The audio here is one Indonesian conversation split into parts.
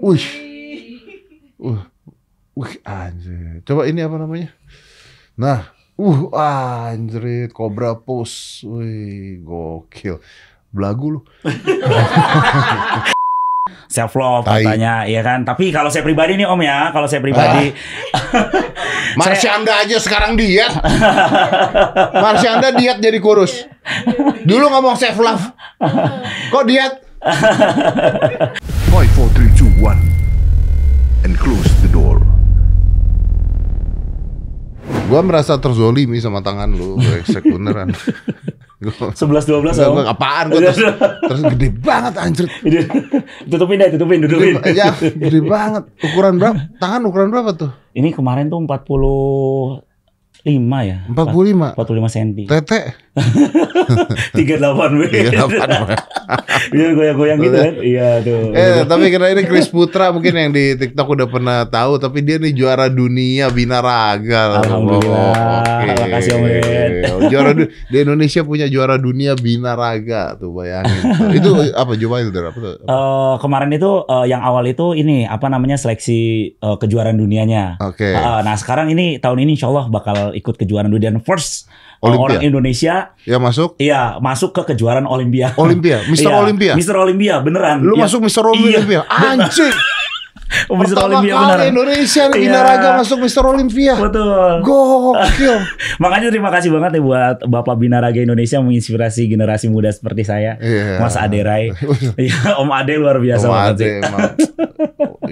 Wih. Uh. Wih, anjir. Coba ini apa namanya? Nah, uh, anjir, Cobra Pose. Wih, gokil. Belagu lu. self love Tai. katanya ya kan tapi kalau saya pribadi nih om ya kalau saya pribadi Marsyanda aja sekarang diet. Marsyanda diet jadi kurus. Dulu ngomong self love. Kok diet? 5, 4, 3, 2, 1. And close the door. Gua merasa terzolimi sama tangan lu, brengsek beneran. Gua- 11 12 Enggak, om enggak, apaan gua terus, terus gede banget anjir. tutupin deh tutupin Gede, tutupin ba- ya, gede banget. Ukuran berapa? Tangan ukuran berapa tuh? ini kemarin tuh 45 ya 45. 45 cm Tete. 38 weh 38. Iya goyang-goyang gitu kan iya tuh Eh, tapi kira ini Chris Putra mungkin yang di TikTok udah pernah tahu, tapi dia nih juara dunia binaraga. Alhamdulillah. Oke. Makasih, Om Ed. Juara di Indonesia punya juara dunia binaraga tuh bayangin. itu apa coba itu apa tuh? Eh, kemarin itu eh, yang awal itu ini apa namanya seleksi eh, kejuaraan dunianya. Oke. Nah sekarang ini tahun ini insya Allah bakal ikut kejuaraan dunia dan first Olympia. orang Indonesia Ya masuk iya masuk ke kejuaraan Olimpia. Olimpia, Mister Iya, Olimpia. Mister Olimpia beneran. Lu Iya. masuk Mister Iya. Olimpia. Anjing. Oh, Mister Pertama Olimpia kali beneran. Indonesia Iya. binaraga masuk Mister Olimpia. Betul. Gokil. Makanya terima kasih banget ya buat Bapak Binaraga Indonesia menginspirasi generasi muda seperti saya. Iya. Mas Ade Rai. Iya, Om Ade luar biasa Om banget Ade sih.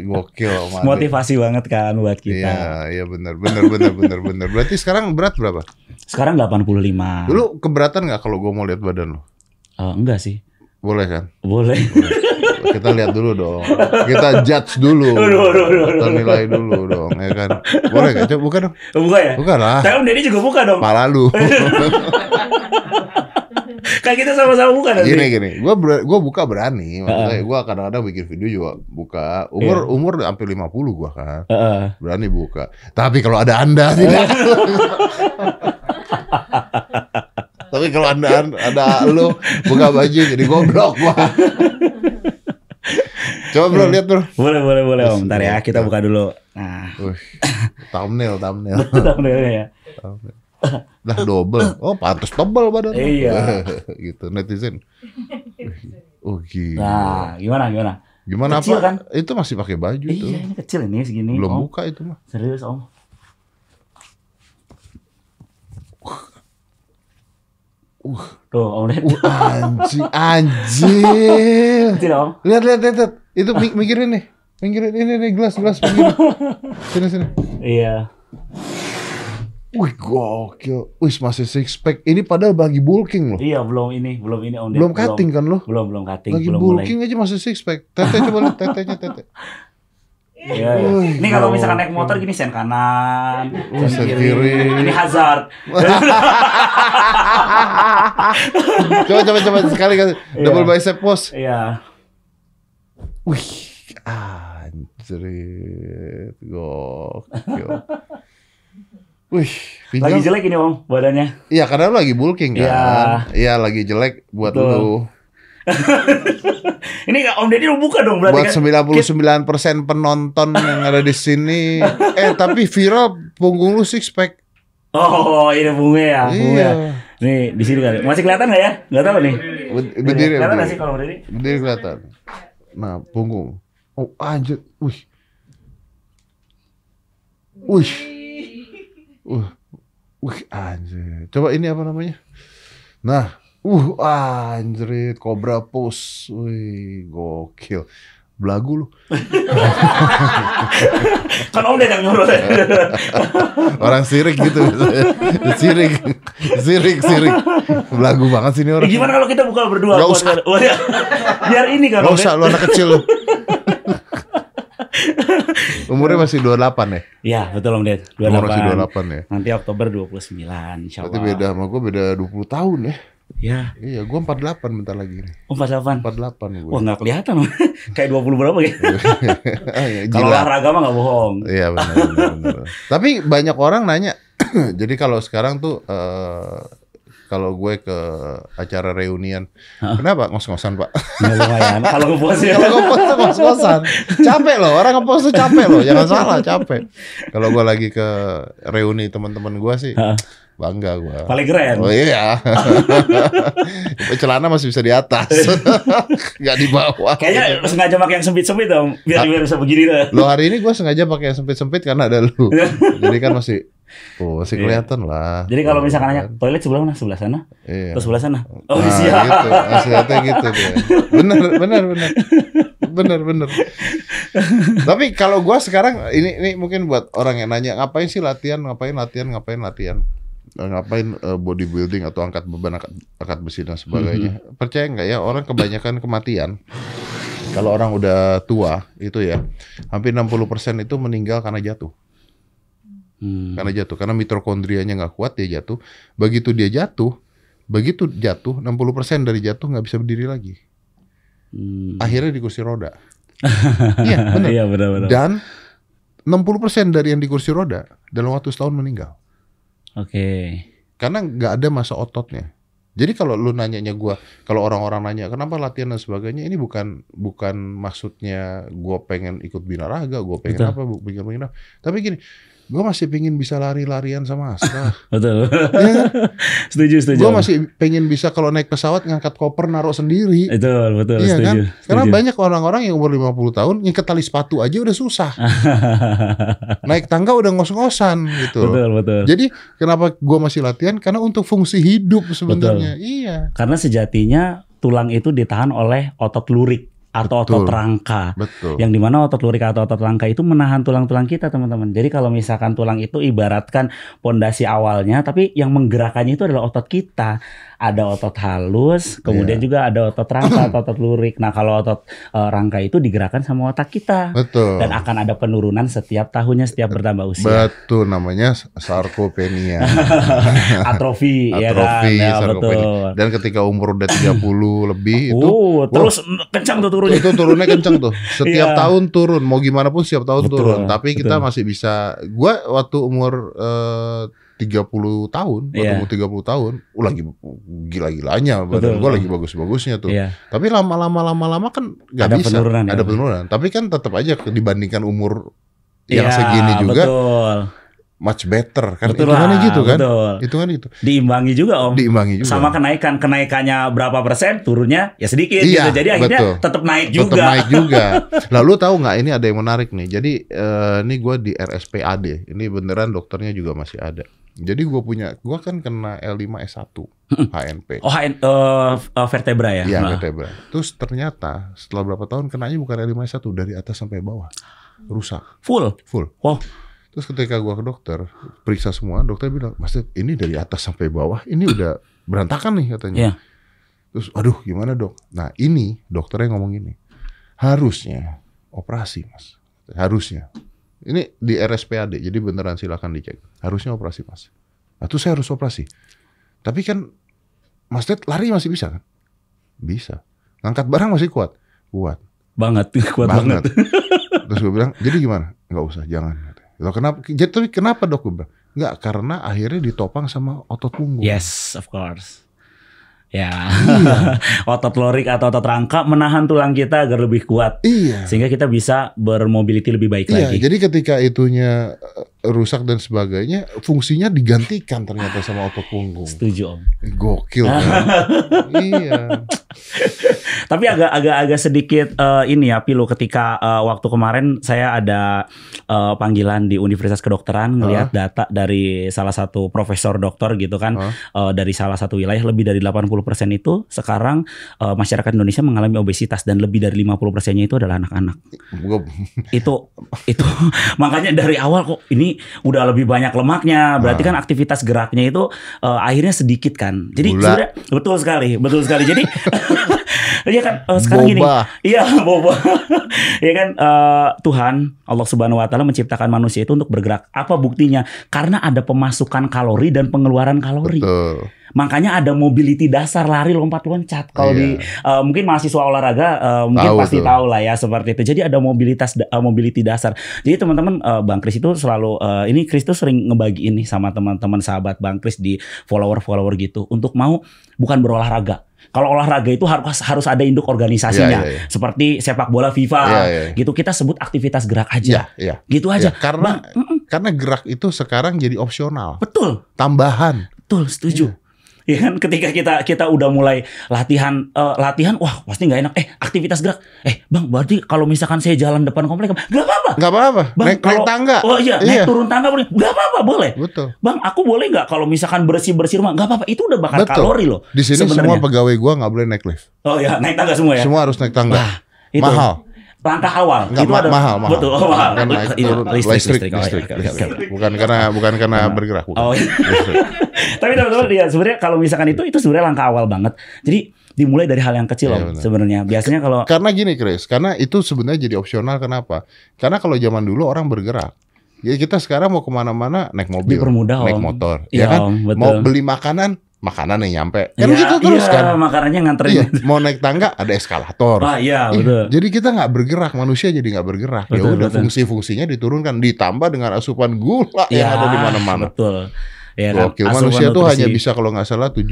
gokil Om Ade. Motivasi banget kan buat kita. Iya, iya benar, benar, benar, benar, benar. Berarti sekarang berat berapa? Sekarang 85. Dulu keberatan nggak kalau gue mau lihat badan lo? Eh, enggak sih. Boleh kan? Boleh. Kita lihat dulu dong. Kita judge dulu. Aduh, aduh, aduh, Kita nilai dulu dong, ya kan? Boleh nggak? Coba buka dong. buka ya? Buka lah. Tapi Om Deddy juga buka dong. Pala lu. Kan kita sama-sama buka nanti. gini gini, gue gua buka berani. Maksudnya gue kadang-kadang bikin video juga buka. Umur Iya. umur sampai 50 gue kan. Heeh. Berani buka. Tapi kalau ada anda tidak. Tapi kalau anda ada lu buka baju jadi goblok gua. Coba bro lihat bro. Boleh, boleh, boleh Om. Bentar ya, Iya. kita buka dulu. Nah, Wih, thumbnail thumbnail. thumbnailnya ya. Lah double. Oh pantas tebal badan. Iya. gitu netizen. Oh gila. Nah, gimana, gimana? Gimana kecil apa? kan? Itu masih pakai baju tuh. Iya, ini kecil ini segini. Belum Om. buka itu mah. Serius Om. Uh, Tuh, Om lihat. uh anjing, anjing. Lihat, lihat, lihat, lihat. Itu mi- mikirin nih. Mikirin ini nih gelas, gelas. Sini, sini. Iya. Wih, gokil. Wih, masih six pack. Ini padahal bagi bulking loh. Iya, belum ini, belum ini Om. Belum cutting kan lo? Belum, belum cutting, Lagi belum mulai. bulking aja masih six pack. Tete coba lihat tetenya tete. Iya, iya. Ini kalau misalkan gokil. naik motor gini sen kanan, Oh, sen kiri. Ini hazard. coba coba coba sekali kali. Double bicep pose. Iya. Wih, anjir. Gokil. Wih, Lagi jelek ini Om badannya. Iya, karena lu lagi bulking kan. Iya. Iya, lagi jelek buat Betul. lu. Ini Om Deddy lu buka dong berarti Buat kan. 99% penonton yang ada di sini. Eh, tapi viral punggung lu six pack. Oh, ini bunga ya. Iya. Nih, di sini kan. Masih kelihatan nggak ya? Nggak tahu nih. Ber- Berdiri, Kelihatan nggak berdiri. sih kalau Deddy? Berdiri kelihatan. Nah, punggung. Oh, anjir. Wih. Wih. Uh. Wih, anjir. Coba ini apa namanya? Nah, uh, anjir. Cobra pose. Wih, gokil. Belagu lu. Kan Om yang nyuruh. Orang sirik gitu. sirik. Sirik, sirik. Belagu banget sih ini orang. Eh, Gimana kalau kita buka berdua? Buat- usah. Ya. Biar ini kan Gak Om usah, lu anak kecil lu. Umurnya masih 28 ya? Iya, betul Om Deddy. Umur masih 28. 28 ya? Nanti Oktober 29 insya Berarti beda sama gue beda 20 tahun ya. Ya, Iya, gue 48 bentar lagi nih. oh 48. 48 gue. Wah nggak kelihatan. Kayak 20 berapa ya? ya, Kalau olahraga mah nggak bohong. Iya benar, benar, benar. Tapi banyak orang nanya. jadi kalau sekarang tuh eh, kalau gue ke acara reunian. Kenapa ngos-ngosan pak? Ya, lumayan. Kalau ngepost ya. Kalau ngepost tuh ngos-ngosan. Capek loh, orang ngepost tuh capek loh. Jangan salah, capek. Kalau gue lagi ke reuni teman-teman gue sih, bangga gue. Paling keren. Oh iya. Celana masih bisa di atas. Nggak di bawah. Kayaknya sengaja pakai yang sempit-sempit dong, biar biar bisa begini. Lo hari ini gue sengaja pakai yang sempit-sempit karena ada lu. Jadi kan masih, oh masih Iya. kelihatan lah. Jadi kalau misalkan nanya toilet sebelah mana? Sebelah sana? Iya. Atau sebelah sana? Oh Nah, siap. gitu. Nasihatnya gitu dia. Bener, bener, bener. Bener, bener. Tapi kalau gua sekarang ini ini mungkin buat orang yang nanya ngapain sih latihan, ngapain latihan, ngapain latihan, Eh, ngapain eh, bodybuilding atau angkat beban, angkat, angkat besi dan sebagainya. Percaya nggak ya orang kebanyakan kematian kalau orang udah tua itu ya hampir 60% itu meninggal karena jatuh. Hmm. Karena jatuh, karena mitokondrianya nggak kuat dia jatuh. Begitu dia jatuh, begitu jatuh 60% dari jatuh nggak bisa berdiri lagi. Hmm. Akhirnya di kursi roda. iya, benar. Iya benar-benar. Dan 60% dari yang di kursi roda dalam waktu setahun meninggal. Oke. Karena nggak ada masa ototnya. Jadi kalau lu nanyanya gua, kalau orang-orang nanya kenapa latihan dan sebagainya, ini bukan bukan maksudnya gua pengen ikut binaraga, gua pengen Betul. apa, pengen pengen apa. Tapi gini, gua masih pengen bisa lari-larian sama Astra. Betul. Kan? setuju, setuju. Gue masih pengen bisa kalau naik pesawat ngangkat koper naruh sendiri. Betul, betul, iya kan? setuju. Karena setuju. banyak orang-orang yang umur 50 tahun ngikat tali sepatu aja udah susah. naik tangga udah ngos-ngosan gitu. betul, betul. Jadi kenapa gue masih latihan? Karena untuk fungsi hidup sebenarnya. Iya. Karena sejatinya tulang itu ditahan oleh otot lurik atau otot Betul. rangka. Betul. Yang di mana otot lurik atau otot rangka itu menahan tulang-tulang kita teman-teman. Jadi kalau misalkan tulang itu ibaratkan pondasi awalnya, tapi yang menggerakkannya itu adalah otot kita. Ada otot halus, kemudian Iya. juga ada otot rangka atau otot lurik. Nah kalau otot eh, rangka itu digerakkan sama otak kita. Betul. Dan akan ada penurunan setiap tahunnya setiap bertambah usia. Betul namanya sarkopenia. Atrofi, ya kan? Atrofi, Ya, sarkopenia. betul. Dan ketika umur udah 30 lebih itu Oh, terus kencang tuh turunnya. itu turunnya kenceng tuh. Setiap Iya. tahun turun, mau gimana pun setiap tahun Betul, turun. Tapi kita betul. masih bisa. Gua waktu umur eh, 30 tahun, Iya. umur 30 tahun, uh, lagi gila-gilanya badan gua lagi bagus-bagusnya tuh. Iya. Tapi lama-lama lama-lama kan nggak Ada bisa. penurunan ya. Ada penurunan. Tapi kan tetap aja dibandingkan umur yang Iya, segini juga Betul. Much better kan. Betul Hitungannya lah, gitu kan. betul. Hitungannya gitu. Diimbangi juga Om. Diimbangi juga. Sama kenaikan, kenaikannya berapa persen, turunnya ya sedikit Iya, gitu. Jadi akhirnya betul. tetap naik Tetap juga. naik juga. Lalu tahu nggak ini ada yang menarik nih. Jadi eh, ini gue di RSPAD. Ini beneran dokternya juga masih ada. Jadi gue punya, gue kan kena L5S1 HNP. Oh, HN, eh, eh, vertebra ya. Iya, Nah. vertebra. Terus ternyata setelah berapa tahun kenanya bukan L5S1 dari atas sampai bawah. Rusak, Full. full. Wow. Terus ketika gua ke dokter, periksa semua, dokter bilang, "Mas, ini dari atas sampai bawah, ini udah berantakan nih," katanya. Iya. Terus, aduh, gimana dok? Nah, ini dokternya ngomong gini, harusnya operasi, mas. Harusnya. Ini di RSPAD, jadi beneran silakan dicek. Harusnya operasi, mas. Nah, terus saya harus operasi. Tapi kan, Mas Ted lari masih bisa kan? Bisa. Ngangkat barang masih kuat? Kuat. Banget, kuat banget. Terus gue bilang, jadi gimana? Nggak usah, jangan. Loh, kenapa? Jadi tapi kenapa dok? Gue bilang, nggak, karena akhirnya ditopang sama otot punggung. Yes, of course. Ya, Iya. otot lorik atau otot rangka menahan tulang kita agar lebih kuat, Iya. sehingga kita bisa bermobility lebih baik Iya, lagi. jadi ketika itunya eh, rusak dan sebagainya, fungsinya digantikan ternyata sama otot punggung. Setuju om. Gokil kan? iya. Tapi agak agak agak sedikit eh, ini ya Pilu ketika eh, waktu kemarin saya ada eh, panggilan di Universitas Kedokteran ngelihat data dari salah satu profesor dokter gitu kan Hah? eh, dari salah satu wilayah lebih dari 80% itu sekarang eh, masyarakat Indonesia mengalami obesitas dan lebih dari 50%-nya itu adalah anak-anak. Itu itu makanya dari awal kok ini udah lebih banyak lemaknya, berarti Ah. kan aktivitas geraknya itu eh, akhirnya sedikit kan. Jadi sebenarnya betul sekali, betul sekali. Jadi Iya kan eh, sekarang gini. Boba. Iya, boba. Iya kan eh, Tuhan Allah Subhanahu wa taala menciptakan manusia itu untuk bergerak. Apa buktinya? Karena ada pemasukan kalori dan pengeluaran kalori. Betul. Makanya ada mobility dasar lari lompat loncat. Kalau Iya. di eh, mungkin mahasiswa olahraga eh, mungkin Tahu pasti tuh. tahu lah ya seperti itu. Jadi ada mobilitas eh, mobility dasar. Jadi teman-teman eh, Bang Kris itu selalu eh, ini Kris tuh sering ngebagi ini sama teman-teman sahabat Bang Kris di follower-follower gitu untuk mau bukan berolahraga. Kalau olahraga itu harus harus ada induk organisasinya. Iya, iya, iya. Seperti sepak bola FIFA Iya, iya. gitu kita sebut aktivitas gerak aja. iya. Gitu aja. Iya, karena Bang, mm-mm, karena gerak itu sekarang jadi opsional, betul. tambahan. Betul, setuju. Ya kan ketika kita kita udah mulai latihan eh, latihan wah pasti nggak enak. Eh aktivitas gerak. Eh Bang berarti kalau misalkan saya jalan depan komplek nggak apa-apa. Nggak apa-apa. Bang Naik, naik kalau tangga. Oh iya, Iya. naik turun tangga boleh. Nggak apa-apa boleh. Betul. Bang aku boleh nggak kalau misalkan bersih-bersih rumah nggak apa-apa. Itu udah bakar Betul. kalori loh. Di sini sebenarnya. semua pegawai gua nggak boleh naik lift. Oh ya naik tangga semua ya. Semua harus naik tangga. Wah, itu. Mahal. Langkah awal Nggak, itu ma- ada mahal, mahal. Betul, oh, mahal. Naik Iya, turun listrik, listrik, listrik. Oh, iya, listrik, listrik. oke. Bukan karena bukan karena bergerak, bukan. Oh, iya. Tapi teman-teman ya sebenarnya kalau misalkan itu itu sebenarnya langkah awal banget. Jadi dimulai dari hal yang kecil loh benar. sebenarnya. Biasanya kalau Karena gini Chris, karena itu sebenarnya jadi opsional kenapa? Karena kalau zaman dulu orang bergerak. Ya kita sekarang mau ke mana-mana naik mobil, Dipermudah, naik Om. motor, Iya, ya kan? Om, betul. Mau beli makanan, makanan yang nyampe. Kan Iya, gitu terus iya, kan? makanannya nganterin. Iya, mau naik tangga ada eskalator. Wah, iya, betul. Jadi kita nggak bergerak, manusia jadi nggak bergerak. Ya udah fungsi-fungsinya diturunkan, ditambah dengan asupan gula yang Iya, ada di mana-mana. Betul. Ya, kan? Gokil. Manusia tuh nutrisi. hanya bisa kalau nggak salah 7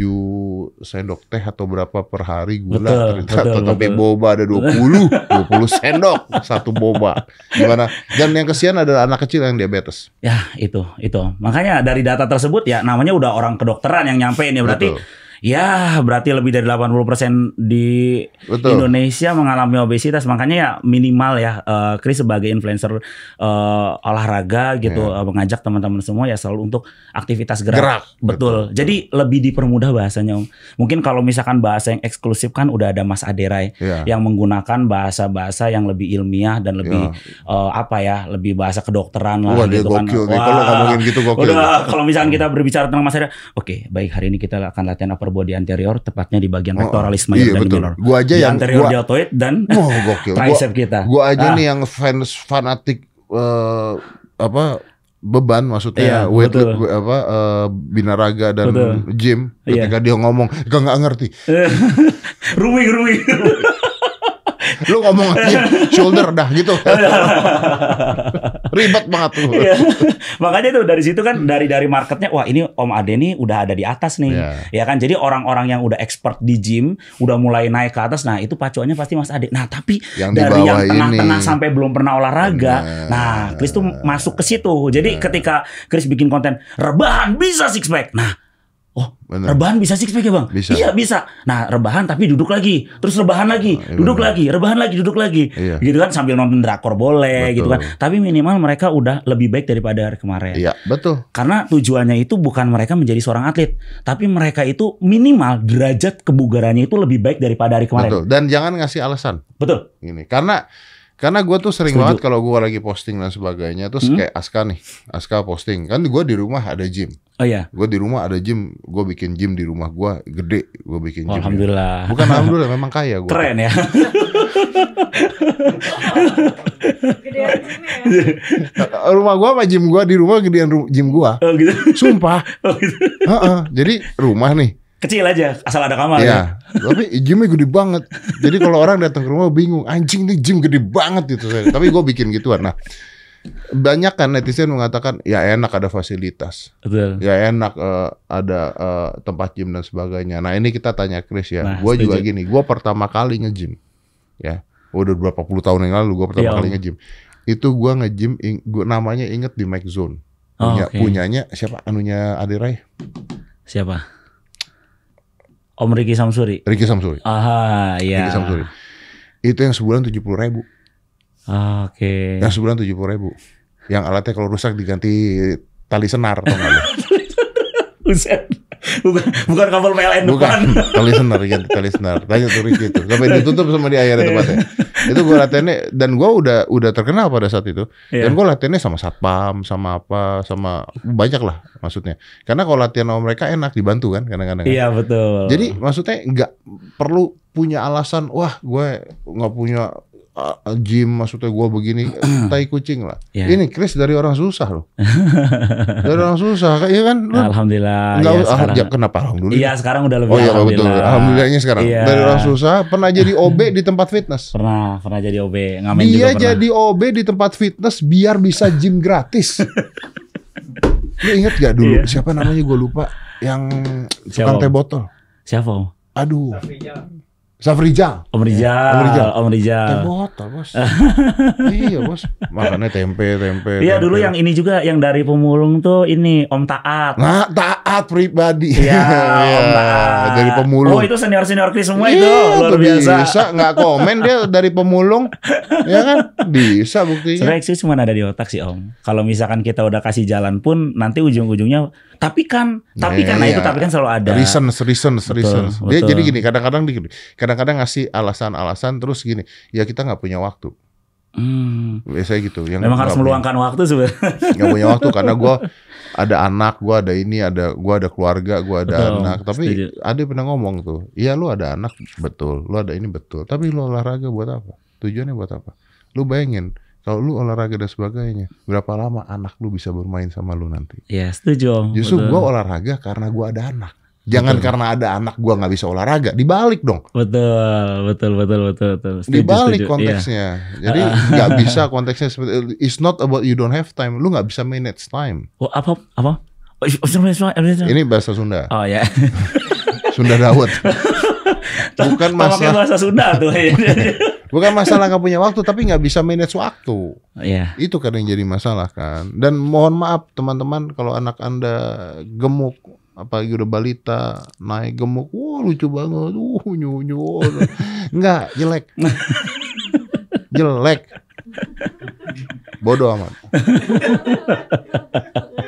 sendok teh atau berapa per hari gula. Betul, Ternyata betul, tapi betul. boba ada 20, 20 sendok satu boba. Gimana? Dan yang kesian adalah anak kecil yang diabetes. Ya, itu, itu. Makanya dari data tersebut ya namanya udah orang kedokteran yang nyampe ini berarti Betul. Ya berarti lebih dari 80% di Betul. Indonesia mengalami obesitas. Makanya ya minimal ya eh, Chris sebagai influencer eh, olahraga gitu Ya. eh, mengajak teman-teman semua ya selalu untuk aktivitas gerak. Gerak. Betul. Jadi lebih dipermudah bahasanya. Om. Mungkin kalau misalkan bahasa yang eksklusif kan udah ada Mas Aderai Ya. yang menggunakan bahasa-bahasa yang lebih ilmiah dan lebih eh, apa ya, lebih bahasa kedokteran lah Wah, dia gitu kan. gokil. Wah, Kalau ngomongin gitu gokil. Udah, kalau misalkan kita berbicara tentang Mas Aderai, oke, baik hari ini kita akan latihan upper body anterior tepatnya di bagian Oh, pectoralis iya, dan betul. minor. Gua aja Di yang- anterior gua- deltoid dan Wah, gokil. Gua, tricep kita. gua aja Ah. nih yang fans fanatik eh, apa beban maksudnya Iya, weight betul. apa eh, binaraga dan Betul. gym Iya. ketika dia ngomong gak nggak ngerti ruming ruming. lu ngomong aja shoulder dah gitu ribet banget tuh Iya. Makanya tuh dari situ kan dari dari marketnya wah ini Om Ade nih udah ada di atas nih. Iya. Ya kan jadi orang-orang yang udah expert di gym udah mulai naik ke atas nah itu pacuannya pasti Mas Ade. Nah, tapi Yang dari yang tengah-tengah sampai belum pernah olahraga. Benar. Nah, Chris tuh masuk ke situ. Jadi ketika Chris bikin konten rebahan bisa six pack. Nah, oh Benar. rebahan bisa six pack ya bang? Bisa. Iya bisa. Nah rebahan tapi duduk lagi, terus rebahan lagi, iya duduk lagi, rebahan lagi, duduk lagi, Iya. gitu kan sambil nonton drakor boleh, Betul. gitu kan. Tapi minimal mereka udah lebih baik daripada hari kemarin. iya betul Karena tujuannya itu bukan mereka menjadi seorang atlet, tapi mereka itu minimal derajat kebugarannya itu lebih baik daripada hari kemarin. betul dan jangan ngasih alasan Betul. ini karena karena gue tuh sering Setuju. banget kalau gue lagi posting dan sebagainya terus Hmm. kayak Aska nih Aska posting kan gue di rumah ada gym Oh iya. gue di rumah ada gym gue bikin gym di rumah gue gede gue bikin gym Alhamdulillah. bukan alhamdulillah memang kaya gue Keren ya. Gedean gymnya ya. rumah gue sama gym gue di rumah gedean gym Oh gitu. sumpah Oh, gitu. Heeh. jadi rumah nih Kecil aja, asal ada kamar. ya. Iya, tapi gymnya gede banget. Jadi kalau orang datang ke rumah bingung, anjing nih gym gede banget gitu. Tapi gue bikin gituan. Nah, banyak kan netizen mengatakan ya enak ada fasilitas, Betul. ya enak eh, ada eh, tempat gym dan sebagainya. Nah ini kita tanya Chris ya, Nah, gue juga gini, gue pertama kali nge-gym, ya, udah berapa puluh tahun yang lalu gue pertama Iya, kali nge-gym. Itu gue nge-gym, gua, namanya inget di Mac Zone. Oh, Punya, oke. Punyanya siapa? Anunya Adirai, Siapa? Om Riki Samsuri. Ricky Samsuri. Ah, iya. Ricky Samsuri. Itu yang sebulan tujuh puluh ribu. Ah, Oke. Yang sebulan tujuh puluh ribu. Yang alatnya kalau rusak diganti tali senar atau enggak? lu? Buset. Bukan bukan kabel PLN depan. Bukan tali senar diganti tali senar. Tanya tuh Ricky itu. Sampai ditutup sama dia akhirnya tempatnya. Itu gue latihannya dan gue udah udah terkenal pada saat itu. Iya. Dan gue latihannya sama satpam, sama apa, sama banyak lah maksudnya. Karena kalau latihan sama mereka enak dibantu kan kadang-kadang. kan. Iya betul. Jadi maksudnya nggak perlu punya alasan, wah gue nggak punya uh, gym maksudnya gue begini tai kucing lah. Ya. Ini Chris dari orang susah loh. dari orang susah, iya kan? Lu Alhamdulillah. Enggak, ya, ah, sekarang. ya, kenapa alhamdulillah? Iya sekarang udah lebih Oh iya betul. alhamdulillah. Alhamdulillahnya sekarang. Iya. Dari orang susah pernah jadi OB di tempat fitness. Pernah, pernah jadi OB. Ngamen juga Dia pernah. jadi OB di tempat fitness biar bisa gym gratis. Lu inget gak dulu Iya. siapa namanya gue lupa yang Siapa? tukang teh botol. Siapa Om? Aduh. Safrijal. Om Rijal. Om Rijal. Om Rijal. Teh botol bos. iya bos. Makannya tempe tempe. Iya tempe. dulu yang ini juga yang dari pemulung tuh ini Om Taat. Nah, taat pribadi. Iya, Iya, Om Taat. dari pemulung. Oh itu senior senior Chris semua itu Iya, luar tuh biasa. Bisa nggak komen dia dari pemulung, ya kan? Bisa buktinya. Sebenarnya itu cuma ada di otak sih Om. Kalau misalkan kita udah kasih jalan pun nanti ujung-ujungnya tapi kan, tapi kan, nah Iya. itu tapi kan selalu ada. Reasons, Betul, reasons. Dia betul. jadi gini, kadang-kadang di- kadang-kadang ngasih alasan-alasan terus gini, ya kita nggak punya waktu. Hmm. Biasanya gitu. Yang Memang harus nggak punya- meluangkan waktu sebenarnya. nggak punya waktu karena gue ada anak, gue ada ini, ada gue ada keluarga, gue ada Betul, anak. Tapi setuju. ada yang pernah ngomong tuh, iya lu ada anak betul, lu ada ini betul. Tapi lu olahraga buat apa? Tujuannya buat apa? Lu bayangin kalau lu olahraga dan sebagainya, berapa lama anak lu bisa bermain sama lu nanti? Ya setuju Om. Justru Betul. gue olahraga karena gue ada anak. Jangan Betul. karena ada anak gue nggak bisa olahraga. Dibalik dong. Betul, betul, betul, betul, betul. Setuju, Dibalik setuju. Iya. konteksnya. Jadi nggak bisa konteksnya seperti it's not about you don't have time. Lu nggak bisa manage time. Oh, apa apa? Oh, Ini Ini bahasa Sunda. Oh ya. Sunda Dawet. Bukan masalah bahasa Sunda tuh. bukan masalah nggak punya waktu tapi nggak bisa manage waktu. Iya. Itu kan yang jadi masalah kan. Dan mohon maaf teman-teman kalau anak Anda gemuk apalagi udah balita naik gemuk, wah lucu banget, uh nyunyu, nggak jelek, jelek, bodoh amat.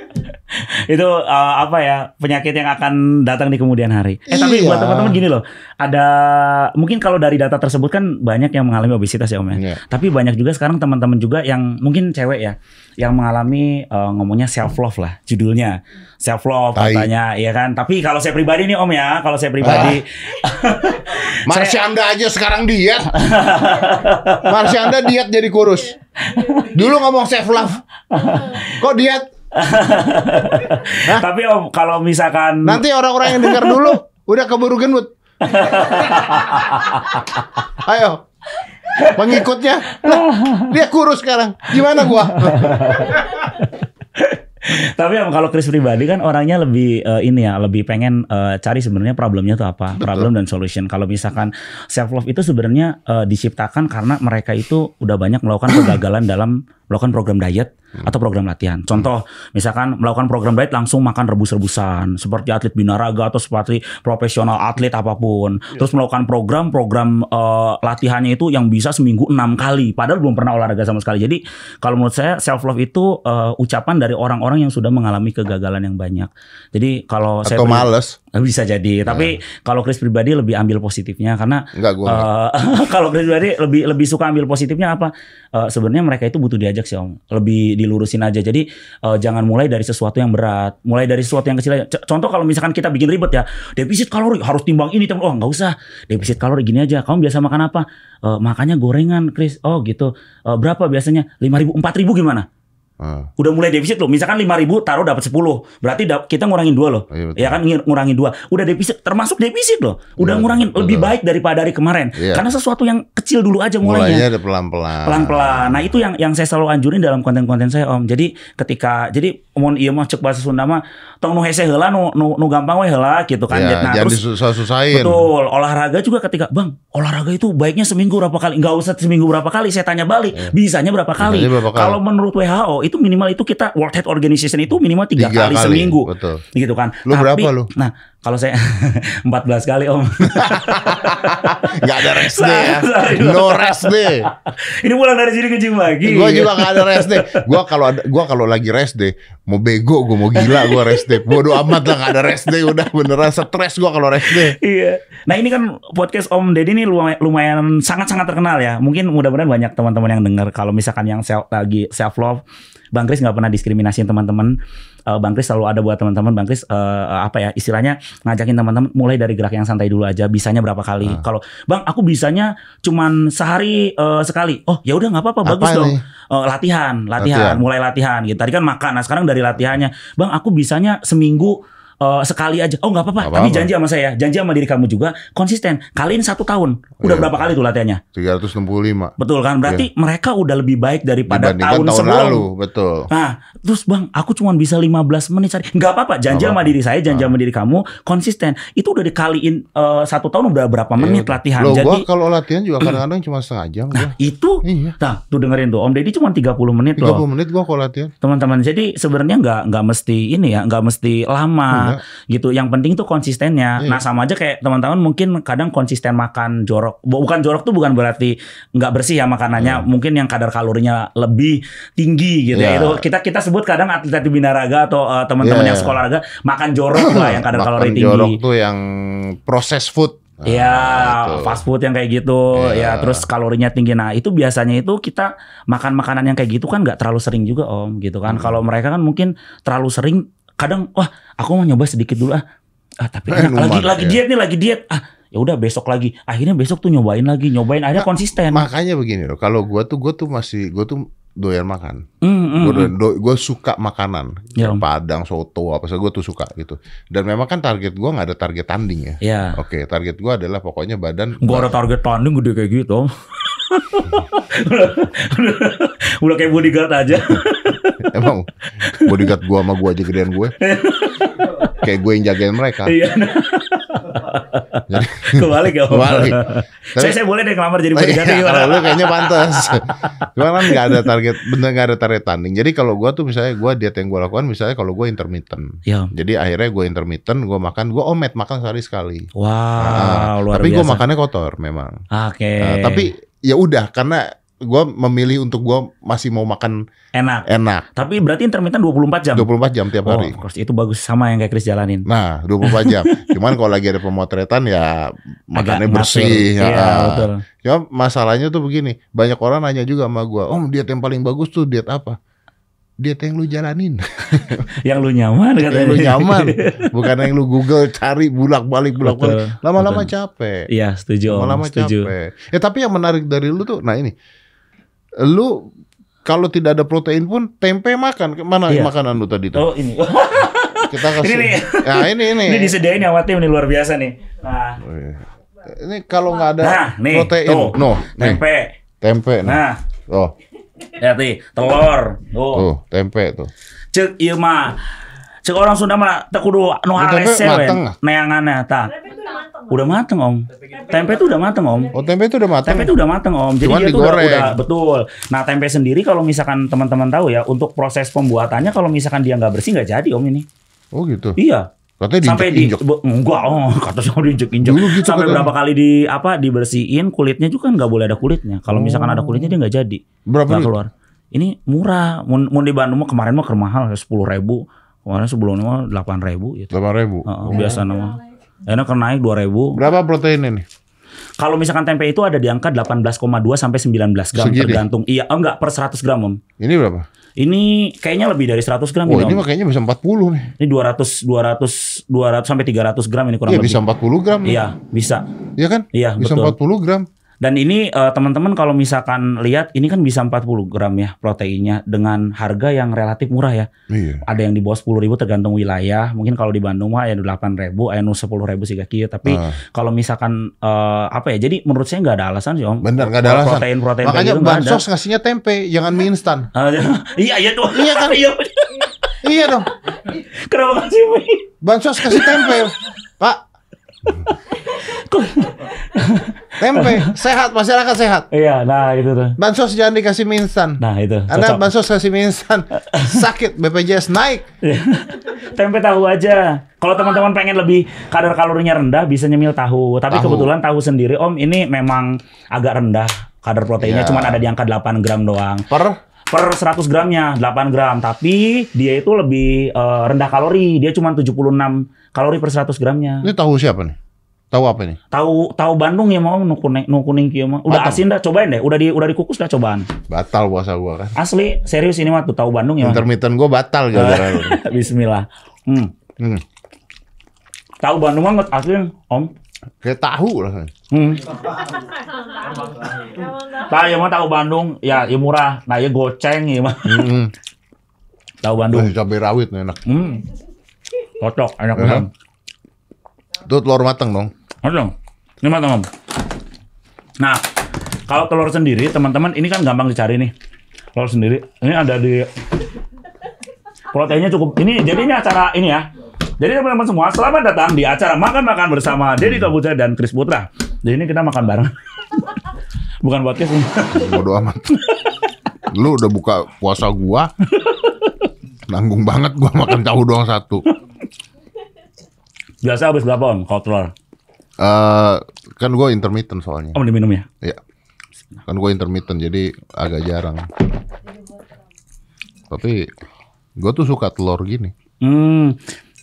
itu uh, apa ya penyakit yang akan datang di kemudian hari. Eh tapi Iya. buat teman-teman gini loh, ada mungkin kalau dari data tersebut kan banyak yang mengalami obesitas ya om ya. Iya. Tapi banyak juga sekarang teman-teman juga yang mungkin cewek ya, yang mengalami uh, ngomongnya self love lah judulnya self love Tai. katanya, ya kan. Tapi kalau saya pribadi nih om ya, kalau saya pribadi, Marsyanda aja sekarang diet. Marsyanda diet jadi kurus. Dulu ngomong self love. Kok diet? tapi om kalau misalkan Nanti orang-orang yang dengar dulu udah keburu gendut. Ayo. Pengikutnya. Lah, dia kurus sekarang. Gimana gua? Tapi em, kalau Chris pribadi kan orangnya lebih eh, ini ya, lebih pengen eh, cari sebenarnya problemnya tuh apa, problem dan solution. Kalau misalkan self love itu sebenarnya eh, diciptakan karena mereka itu udah banyak melakukan kegagalan dalam melakukan program diet atau program latihan. Contoh, misalkan melakukan program diet langsung makan rebus-rebusan seperti atlet binaraga atau seperti profesional atlet apa pun. Terus melakukan program-program eh, latihannya itu yang bisa seminggu enam kali, padahal belum pernah olahraga sama sekali. Jadi kalau menurut saya self love itu eh, ucapan dari orang-orang yang sudah mengalami kegagalan yang banyak. Jadi kalau saya Atau pri- males? bisa jadi. Tapi kalau Chris pribadi lebih ambil positifnya karena Enggak gua. Eh, kalau Chris pribadi lebih lebih suka ambil positifnya apa? Eh, sebenarnya mereka itu butuh diajak sih om, lebih dilurusin aja. Jadi eh, jangan mulai dari sesuatu yang berat, mulai dari sesuatu yang kecil aja. Contoh kalau misalkan kita bikin ribet ya, defisit kalori harus timbang ini, timbang oh nggak usah, defisit kalori gini aja. Kamu biasa makan apa? Eh, makannya gorengan, Chris. Oh gitu. Eh, berapa biasanya? Lima ribu, empat ribu gimana? Ah, Udah mulai defisit loh. Misalkan 5 ribu taruh dapat 10. Berarti dap- kita ngurangin dua loh. Iya, betul. ya kan ngurangin dua. Udah defisit termasuk defisit loh. Udah Iya, ngurangin betul. lebih baik daripada hari kemarin. Iya. Karena sesuatu yang kecil dulu aja mulainya mulainya. ada pelan-pelan. Pelan-pelan. Nah, itu yang yang saya selalu anjurin dalam konten-konten saya, Om. Jadi ketika jadi mohon iya mah cek bahasa Sunda mah tong nu hese heula nu nu, nu gampang we heula gitu kan. Ya, nah, terus disusah-susahin. Betul, olahraga juga ketika, Bang, olahraga itu baiknya seminggu berapa kali? Enggak usah seminggu berapa kali, saya tanya balik, bisanya berapa kali? Bisanya berapa kali? Kalau menurut WHO itu minimal itu kita World Health Organization itu minimal tiga, Tiga kali, kali, seminggu. betul. Gitu kan. Lu berapa lu? Nah, kalau saya 14 kali, Om. Nggak ada rest day ya. No rest day. Ini pulang dari sini ke gym lagi. Gue juga nggak ada rest day. Gue kalau ada, gua kalau lagi rest day, mau bego, gue mau gila, gue rest day. Bodoh amat lah nggak ada rest day. Udah beneran stres gue kalau rest day. Iya. Nah ini kan podcast Om Deddy ini lumayan, lumayan sangat-sangat terkenal ya. Mungkin mudah-mudahan banyak teman-teman yang dengar kalau misalkan yang self, lagi self love, Bang Kris nggak pernah diskriminasiin teman-teman. eh, Bang Kris selalu ada buat teman-teman Bang Kris eh, apa ya istilahnya ngajakin teman-teman mulai dari gerak yang santai dulu aja bisanya berapa kali Ah. kalau Bang aku bisanya cuman sehari eh, sekali oh ya udah nggak apa-apa bagus Apa dong? Eh, latihan, latihan, Latihan. mulai latihan gitu. Tadi kan makan, nah sekarang dari latihannya, bang aku bisanya seminggu eh, sekali aja. Oh nggak apa-apa, tapi janji sama saya, janji sama diri kamu juga konsisten. Kaliin satu tahun, udah Iya. berapa kali tuh latihannya? 365 Betul kan? Berarti mereka udah lebih baik daripada tahun, tahun, sebelum. lalu, betul. Nah, terus bang, aku cuma bisa 15 menit sehari. Nggak apa-apa, janji sama diri saya, janji Ah. sama diri kamu, konsisten. Itu udah dikaliin eh, satu tahun udah berapa menit Iya. latihan. Loh, Jadi, gua kalau latihan juga kadang-kadang cuma setengah jam gua. nah itu, Iya. nah tuh dengerin tuh, Om Deddy cuma 30 menit loh. 30 menit gua kalau latihan. teman-teman. Jadi sebenarnya nggak nggak mesti ini ya, nggak mesti lama Enggak. gitu. Yang penting tuh konsistennya. Iya. Nah sama aja kayak teman-teman mungkin kadang konsisten makan jorok. Bu- Bukan jorok tuh bukan berarti nggak bersih ya makanannya. Mungkin yang kadar kalorinya lebih tinggi gitu ya. Iya. Itu kita kita sebut kadang atlet binaraga atau eh, teman-teman Iya. yang sekolah raga makan jorok lah yang kadar Makan kalori jorok tinggi. tuh yang processed food. Iya, itu. fast food yang kayak gitu, Iya. ya terus kalorinya tinggi. Nah itu biasanya itu kita makan makanan yang kayak gitu kan nggak terlalu sering juga om, gitu kan. Hmm. Kalau mereka kan mungkin terlalu sering, kadang wah aku mau nyoba sedikit dulu ah, ah tapi Eh, enak. lagi numan, lagi ya. diet nih lagi diet ah ya udah besok lagi. Akhirnya besok tuh nyobain lagi, nyobain akhirnya Nah, konsisten. Makanya begini loh, kalau gua tuh gua tuh masih gua tuh doyan makan. Hmm, hmm, Gue hmm. suka makanan, Ya. Kayak Padang, soto, apa saja gue tuh suka gitu. Dan memang kan target gua nggak ada target tanding ya. Ya, Oke, target gua adalah pokoknya badan. gua ada target tanding gede kayak gitu om. udah kayak bodyguard aja. Emang bodyguard gua sama gua aja gedean gue. Kayak gue yang jagain mereka. Iya. Kebalik ya om. Kebalik. saya saya boleh deh ngelamar jadi bodyguard Iya, gimana? kalau lu kayaknya pantas. Cuma kan nggak ada target, bener nggak ada target tanding. Jadi kalau gua tuh misalnya gua diet yang gua lakukan, misalnya kalau gua intermittent. Ya. Jadi akhirnya gue intermittent, gue makan, gue omet makan sehari sekali. Wow, Nah, luar tapi gue makannya kotor memang. Oke. Nah, tapi ya udah karena gue memilih untuk gue masih mau makan enak. enak Tapi berarti intermittent 24 jam. 24 jam tiap Oh, hari. course, itu bagus sama yang kayak Chris jalanin. Nah, 24 jam. Cuman kalau lagi ada pemotretan ya makannya Agak bersih. ngatur. Iya, ya. betul. Cuma masalahnya tuh begini, banyak orang nanya juga sama gue, "Om, diet yang paling bagus tuh diet apa?" Diet yang lu jalanin, Yang lu nyaman katanya. yang lu nyaman, bukan yang lu Google cari bulak-balik bulak-balik. Lama-lama capek. Iya, setuju. Lama-lama setuju. capek. Ya tapi yang menarik dari lu tuh, nah ini, lu kalau tidak ada protein pun tempe makan. Mana Iya. makanan lu tadi tuh? Oh, ini. Kita kasih. Ini nih. Nah ini ini. ini disediain sama tim nih luar biasa nih. Nah, Ini kalau nggak ada nah nih, protein, tuh. no, nih, Tempe. tempe. Nah, Nah, oh, lihat nih, telur. Tuh. tuh tempe tuh. Cek ieu mah. Cek orang Sunda mah teu kudu nu Ini tempe halese we. mateng nggak? Neanganna tah. Udah mateng. Udah mateng, Om. Tempe itu udah mateng, Om. Oh tempe itu udah matang. Tempe itu udah mateng om, jadi Cuman dia tuh udah, udah betul. Nah tempe sendiri kalau misalkan teman-teman tahu ya, untuk proses pembuatannya kalau misalkan dia nggak bersih nggak jadi om ini. Oh gitu. Iya. Katanya Sampai di enggak oh kata saya diinjek-injek. Dulu gitu Sampai katanya. berapa kali di apa dibersihin kulitnya juga kan nggak boleh ada kulitnya. Kalau misalkan ada kulitnya dia nggak jadi. Berapa duit? keluar. Ini murah. Mun, mun di Bandung mah kemarin mah mahal sepuluh ribu. Kemarin sebelumnya mah delapan ribu gitu. Delapan ribu. Heeh, biasa nama. Enak kan naik dua ribu. Berapa proteinnya nih? Kalau misalkan tempe itu ada di angka 18,2 sampai 19 gram Segini? tergantung. Iya, oh enggak per 100 gram om. Ini berapa? Ini kayaknya lebih dari 100 gram Oh ini, ini om. makanya bisa 40 nih. Ini 200 200 200 sampai 300 gram ini kurang Iya lebih. bisa 40 gram. Iya, bisa. Iya kan? Iya, Bisa betul. 40 gram. Dan ini eh, teman-teman kalau misalkan lihat ini kan bisa 40 gram ya proteinnya dengan harga yang relatif murah ya. Iya. Ada yang di bawah 10 ribu tergantung wilayah. Mungkin kalau di Bandung mah ya 8 ribu, anu 10 ribu sih kaki. Tapi Ah. kalau misalkan eh, apa ya? Jadi menurut saya nggak ada alasan sih om. Bener, nggak ada alasan. Protein protein Makanya gitu bansos ngasihnya tempe, jangan mie instan. Ah, iya iya tuh. Iya kan? iya. iya dong. Kenapa kasih mie? Bansos kasih tempe, Pak. Tempe, sehat, masyarakat sehat. Iya, nah itu tuh. Bansos jangan dikasih mie instan. Nah itu. Anda cocok. bansos kasih mie instan, sakit BPJS naik. Tempe tahu aja. Kalau teman-teman pengen lebih kadar kalorinya rendah, bisa nyemil tahu. Tapi Tahu. kebetulan tahu sendiri Om ini memang agak rendah kadar proteinnya, Iya. cuman ada di angka 8 gram doang. Per Per 100 gramnya 8 gram, tapi dia itu lebih eh, rendah kalori. Dia cuma 76 kalori per 100 gramnya. ini tahu siapa nih? Tahu apa nih? Tahu tahu Bandung ya mau nu kuning nu kuning kieu mah. Udah Matang. asin dah cobain deh. Udah di udah dikukus dah cobaan. Batal puasa gua kan. Asli serius ini mah tuh tahu Bandung ya. Intermittent gua batal gara-gara. Bismillah. Hmm. Hmm. Tahu Bandung banget asli Om. Kayak tahu lah. Hmm. Nah, ya mah tahu Bandung ya, ya murah. Nah, ya goceng ya mah. Hmm. Tahu Bandung. Cabai rawit nih enak. Hmm. Cocok, enak Enak. banget. Itu telur matang dong. Aduh, ini mah teman. Nah, kalau telur sendiri, teman-teman, ini kan gampang dicari nih. Telur sendiri, ini ada di proteinnya cukup. Ini jadi ini acara ini ya. Jadi teman-teman semua, selamat datang di acara makan-makan bersama Deddy Kabuca dan Chris Putra. Jadi ini kita makan bareng. Bukan podcast ini. Bodo amat. Lu udah buka puasa gua. Nanggung banget gua makan tahu doang satu. Biasa habis berapa om kalau telur? Eh kan gua intermittent soalnya. Om diminum ya? Iya. Kan gua intermittent jadi agak jarang. Tapi gua tuh suka telur gini. Hmm.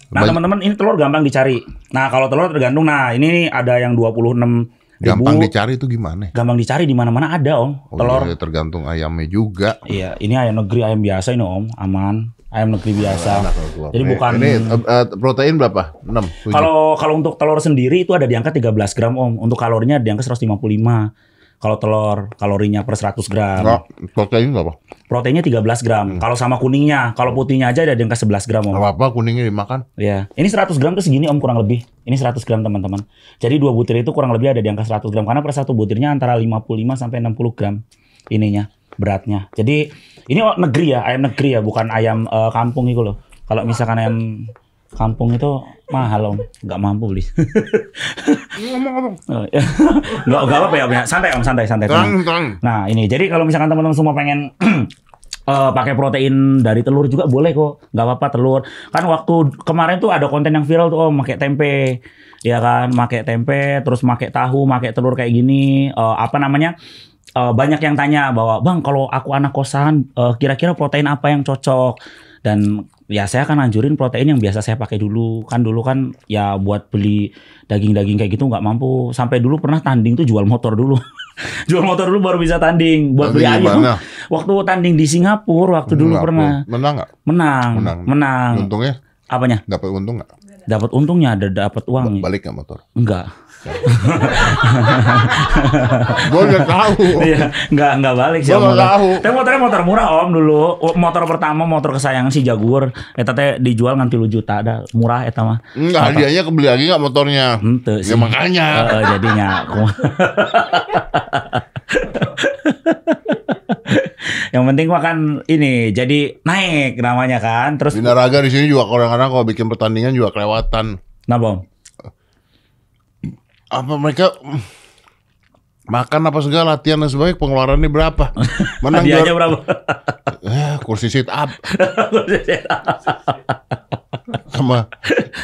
Nah teman-teman ini telur gampang dicari. Nah kalau telur tergantung. Nah ini nih ada yang 26 Gampang ribu. dicari itu gimana? Gampang dicari di mana-mana ada om. Oh, Telur. iya, tergantung ayamnya juga. Iya, ini ayam negeri ayam biasa ini om, aman. Ayam negeri biasa. Telur. Jadi bukan- ini eh, protein berapa? 6, 7. Kalau kalau untuk telur sendiri itu ada di angka 13 gram om. Untuk kalorinya di angka 155. Kalau telur kalorinya per 100 gram. Enggak, protein berapa? Proteinnya 13 gram. Kalau sama kuningnya, kalau putihnya aja ada di angka 11 gram om. Enggak apa-apa kuningnya dimakan. Ya, ini 100 gram tuh segini om kurang lebih. Ini 100 gram teman-teman. Jadi dua butir itu kurang lebih ada di angka 100 gram karena per satu butirnya antara 55 sampai 60 gram ininya beratnya. Jadi ini oh, negeri ya, ayam negeri ya, bukan ayam eh, kampung itu loh. Kalau misalkan ayam kampung itu mahal om, nggak mampu beli. Oh, ya. nggak nggak apa-apa ya ya, santai om, santai santai. tenang. Terang, terang. Nah ini jadi kalau misalkan teman-teman semua pengen eh, pakai protein dari telur juga boleh kok, nggak apa-apa telur. Kan waktu kemarin tuh ada konten yang viral tuh om, pakai tempe, ya kan, pakai tempe, terus pakai tahu, pakai telur kayak gini, Eh, apa namanya? Eh, banyak yang tanya bahwa bang kalau aku anak kosan, eh, kira-kira protein apa yang cocok? Dan ya saya akan anjurin protein yang biasa saya pakai dulu. Kan dulu kan ya buat beli daging-daging kayak gitu nggak mampu. Sampai dulu pernah tanding tuh jual motor dulu. Jual motor dulu baru bisa tanding buat beli ayam. waktu tanding di Singapura waktu dulu pernah. Menang nggak? menang Menang. menang, Untungnya? Apanya? Dapat untung nggak? dapat untungnya ada dapat uang. Balik nggak motor? enggak Gue udah tahu. Iya, nggak nggak balik sih. Om, nggak motor. tahu. Tapi motornya motor murah om dulu. Motor pertama motor kesayangan si Jaguar. Eta teh dijual nganti lu juta ada murah eta mah. Enggak, hadiahnya kebeli lagi nggak motornya? Ente Ya makanya. Heeh, jadinya. Yang penting mah kan ini jadi naik namanya kan. Terus Binaraga di sini juga kadang-kadang kalau bikin pertandingan juga kelewatan. Kenapa om? Apa mereka makan apa segala latihan dan sebagainya pengeluarannya berapa? Menang juara- berapa? Eh, kursi sit up sama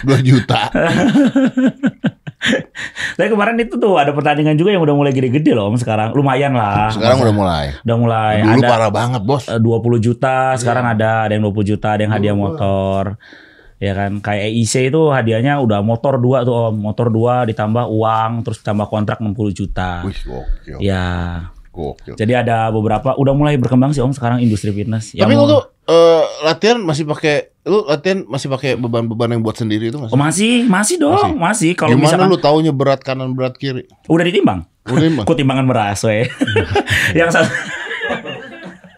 2 juta. Tapi kemarin itu tuh ada pertandingan juga yang udah mulai gede-gede loh om sekarang. Lumayan lah. Sekarang udah mulai. udah mulai Dulu ada parah banget, Bos. eh, 20 juta, sekarang ada ada yang 20 juta, ada yang hadiah motor. Ya kan, kayak EIC itu hadiahnya udah motor dua tuh om, motor dua ditambah uang, terus ditambah kontrak 60 juta. Wih, gokil. Ya, Gokil. jadi ada beberapa udah mulai berkembang sih om sekarang industri fitness. Tapi Yang lu tuh eh, latihan masih pakai lu latihan masih pakai beban-beban yang buat sendiri itu Oh, masih? masih, masih dong, masih. Kalau Gimana misalkan lu taunya berat kanan berat kiri? udah ditimbang, Udah emang. kok timbangan beras we. yang satu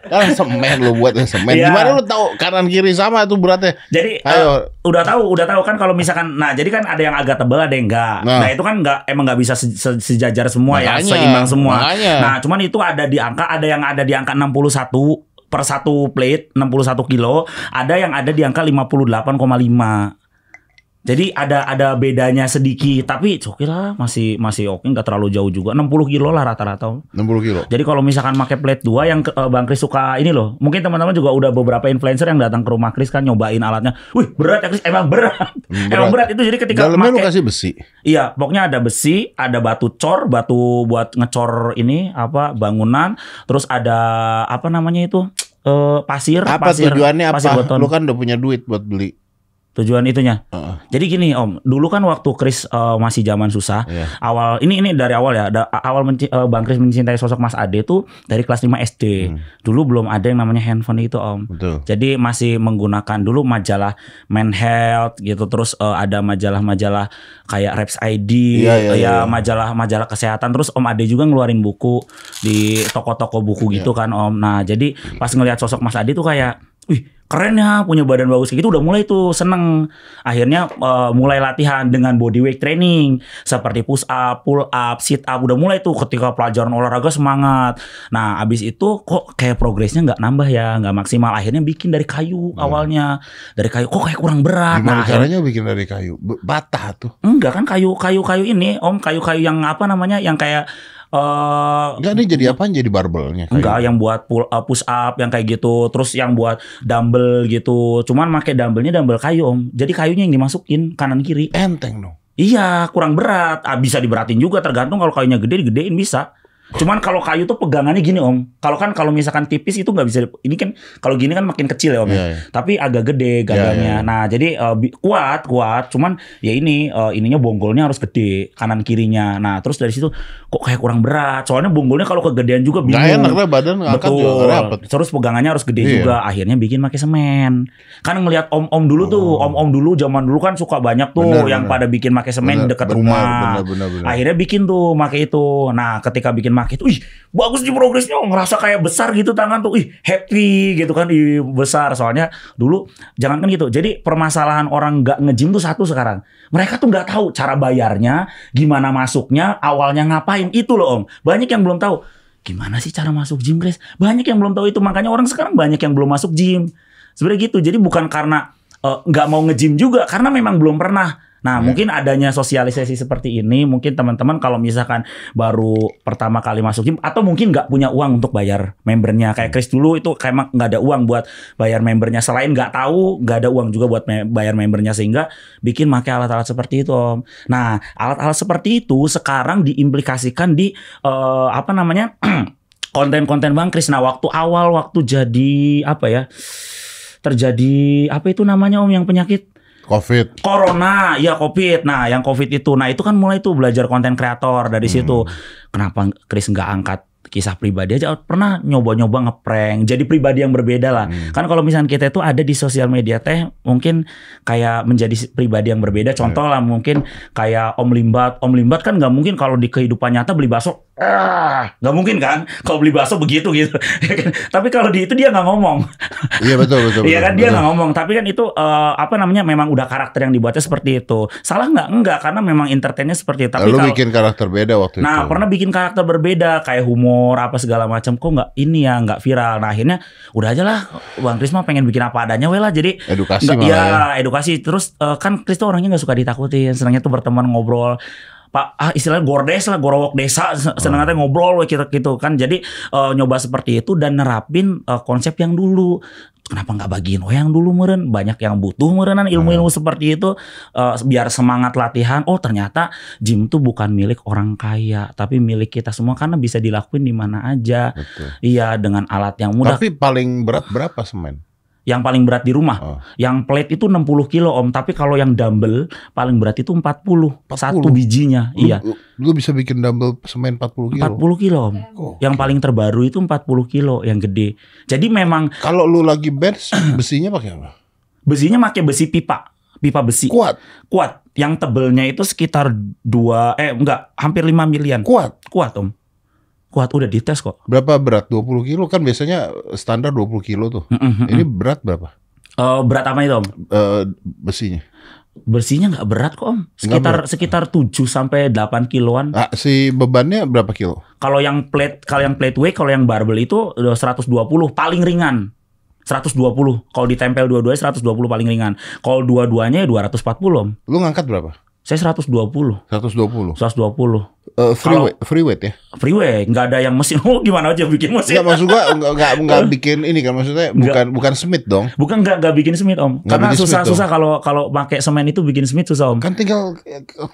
Kan semen lu buat semen. Iya. Gimana lu tahu kanan kiri sama tuh beratnya? Jadi Ayo. eh, udah tahu, udah tahu kan kalau misalkan, nah jadi kan ada yang agak tebal, ada yang enggak. Nah, Nah. itu kan enggak emang nggak bisa se- se- sejajar semua ya, Makanya, seimbang semua. makanya. Nah, cuman itu ada di angka, ada yang ada di angka 61 per satu plate 61 kilo, ada yang ada di angka 58,5. Jadi ada ada bedanya sedikit, tapi oke lah masih masih oke nggak terlalu jauh juga 60 kilo lah rata-rata. 60 kilo. Jadi kalau misalkan pakai plate 2 yang ke- eh, Bang Kris suka ini loh. Mungkin teman-teman juga udah beberapa influencer yang datang ke rumah Kris kan nyobain alatnya. Wih, berat ya Kris, emang berat. Hmm, Emang berat. berat itu jadi ketika Dalamnya lu kasih besi. Iya, pokoknya ada besi, ada batu cor, batu buat ngecor ini apa bangunan, terus ada apa namanya itu? Eh pasir, Apa pasir, tujuannya pasir apa? beton. Lu kan udah punya duit buat beli. Tujuan itunya. Heeh. Jadi gini Om, dulu kan waktu Chris eh, masih zaman susah, Iya. awal ini ini dari awal ya, da- awal menci- eh, Bang Chris mencintai sosok Mas Ade tuh dari kelas 5 SD. Hmm. Dulu belum ada yang namanya handphone itu Om. Betul. Jadi masih menggunakan dulu majalah Men Health gitu, terus eh, ada majalah-majalah kayak Reps ID, Iya, iya, ya iya. majalah-majalah kesehatan. Terus Om Ade juga ngeluarin buku di toko-toko buku Iya. gitu kan Om. Nah jadi pas ngelihat sosok Mas Ade tuh kayak, wih keren ya punya badan bagus kayak gitu udah mulai tuh seneng. Akhirnya eh, mulai latihan dengan body weight training seperti push up, pull up, sit up udah mulai tuh ketika pelajaran olahraga semangat. Nah abis itu kok kayak progresnya nggak nambah ya nggak maksimal. Akhirnya bikin dari kayu awalnya dari kayu kok kayak kurang berat. Gimana nah akhirnya- caranya bikin dari kayu? Bata tuh. enggak kan kayu kayu kayu ini om kayu kayu yang apa namanya yang kayak eh Enggak nih jadi apa? Jadi barbelnya. Enggak, yang buat pull up, push up yang kayak gitu, terus yang buat dumbbell gitu. Cuman pakai dumbbellnya dumbbell kayu om. Jadi kayunya yang dimasukin kanan kiri. Enteng dong. Iya, kurang berat. Ah, bisa diberatin juga tergantung kalau kayunya gede digedein bisa. Cuman kalau kayu tuh pegangannya gini om. Kalau kan kalau misalkan tipis itu nggak bisa. Ini kan kalau gini kan makin kecil ya om. ya. Iya, iya. Tapi agak gede Iya, iya, iya. gagangnya. Nah jadi bi- kuat kuat. Cuman ya ini eh, ininya bonggolnya harus gede kanan kirinya. Nah terus dari situ kok kayak kurang berat. Soalnya bonggolnya kalau kegedean juga bingung. Nggak enak lah badan angkat juga nggak dapet. Terus pegangannya harus gede Iya. juga. Akhirnya bikin pakai semen. Kan ngelihat om-om dulu tuh, Oh. om-om dulu zaman dulu kan suka banyak tuh Benar, yang benar. pada bikin pakai semen Benar, dekat benar, rumah. Benar, benar, benar. Akhirnya bikin tuh pakai itu. Nah, ketika bikin pakai itu, ih bagus di progresnya, ngerasa kayak besar gitu tangan tuh, ih happy gitu kan, ih besar. Soalnya dulu jangan kan gitu. Jadi permasalahan orang nggak nge-gym tuh satu sekarang. Mereka tuh nggak tahu cara bayarnya, gimana masuknya, awalnya ngapain. Itu loh om. Banyak yang belum tahu. Gimana sih cara masuk gym, Grace? Banyak yang belum tahu itu. Makanya orang sekarang banyak yang belum masuk gym. Sebenarnya gitu. Jadi bukan karena eh, nggak mau nge-gym juga, karena memang belum pernah. Nah, Ya. mungkin adanya sosialisasi seperti ini, mungkin teman-teman kalau misalkan baru pertama kali masuk gym atau mungkin nggak punya uang untuk bayar membernya, kayak Chris dulu itu kayak emang nggak ada uang buat bayar membernya. Selain nggak tahu, nggak ada uang juga buat me- bayar membernya sehingga bikin pakai alat-alat seperti itu, Om. Nah, alat-alat seperti itu sekarang diimplikasikan di eh, apa namanya? konten-konten Bang Kris. Nah, waktu awal waktu jadi apa ya? Terjadi apa itu namanya Om yang penyakit Covid. Corona, ya COVID. Nah, yang COVID itu, nah itu kan mulai tuh belajar konten kreator dari situ. Kenapa Chris nggak angkat kisah pribadi aja? Pernah nyoba-nyoba ngeprank, jadi pribadi yang berbeda lah. Hmm. Kan kalau misalnya kita itu ada di sosial media teh, mungkin kayak menjadi pribadi yang berbeda. Contoh lah mungkin kayak Om Limbat. Om Limbat kan nggak mungkin kalau di kehidupan nyata beli bakso. Ah, nggak mungkin kan? Kalau beli bakso begitu gitu. Tapi kalau di itu dia nggak ngomong. Iya betul betul. Iya betul, kan dia nggak ngomong, tapi kan itu eh, apa namanya memang udah karakter yang dibuatnya seperti itu. Salah nggak? Enggak, karena memang entertainnya seperti itu. Tapi Lu kalau bikin karakter beda waktu Nah, itu. pernah bikin karakter berbeda kayak humor apa segala macam kok nggak ini ya nggak viral. Nah, akhirnya udah aja lah Bang Kris mah pengen bikin apa adanya we lah. Jadi Edukasi nggak- malah ya, ya. edukasi. Terus eh, kan Kris orangnya nggak suka ditakutin, senangnya tuh berteman ngobrol. Pak ah istilahnya gordes lah gorowok desa se- senengnya teh ngobrol we gitu gitu kan. Jadi eh, nyoba seperti itu dan nerapin eh, konsep yang dulu. Kenapa nggak bagiin oh yang dulu meren banyak yang butuh merenan ilmu-ilmu seperti itu eh, biar semangat latihan. Oh ternyata gym tuh bukan milik orang kaya tapi milik kita semua karena bisa dilakuin di mana aja. Betul. iya dengan alat yang mudah. Tapi paling berat berapa semen? Yang paling berat di rumah Oh. yang plate itu 60 kilo om tapi kalau yang dumbbell paling berat itu 40 satu 40? bijinya Lu, iya Lu bisa bikin dumbbell semen 40 kilo. 40 kilo om Oh. yang paling terbaru itu 40 kilo yang gede jadi memang Kalau lu lagi bench besinya pakai apa? besinya pakai besi pipa pipa besi Kuat, kuat yang tebelnya itu sekitar dua eh enggak hampir 5 milian kuat. kuat om kuat udah dites kok Berapa berat? 20 kilo kan biasanya standar 20 kilo tuh. Mm, mm, mm. Ini berat berapa? Eh, berat apa itu om Eh, besinya. bersihnya nggak berat kok om sekitar sekitar 7 sampai 8 kiloan Ah, si bebannya berapa kilo? kalau yang plate kalau yang plate weight kalau yang barbell itu udah 120 paling ringan 120 kalau ditempel dua-duanya 120 paling ringan kalau dua-duanya ya 240 om Lu ngangkat berapa? Saya 120 120. 120 Eh, free weight, free weight ya. freeway nggak ada yang mesin. Oh gimana aja bikin mesin? Enggak maksud gua enggak enggak, enggak bikin ini kan maksudnya bukan bukan Smith dong. bukan nggak nggak bikin semit om. Nggak karena susah susah kalau kalau pakai semen itu bikin semit susah om. Kan tinggal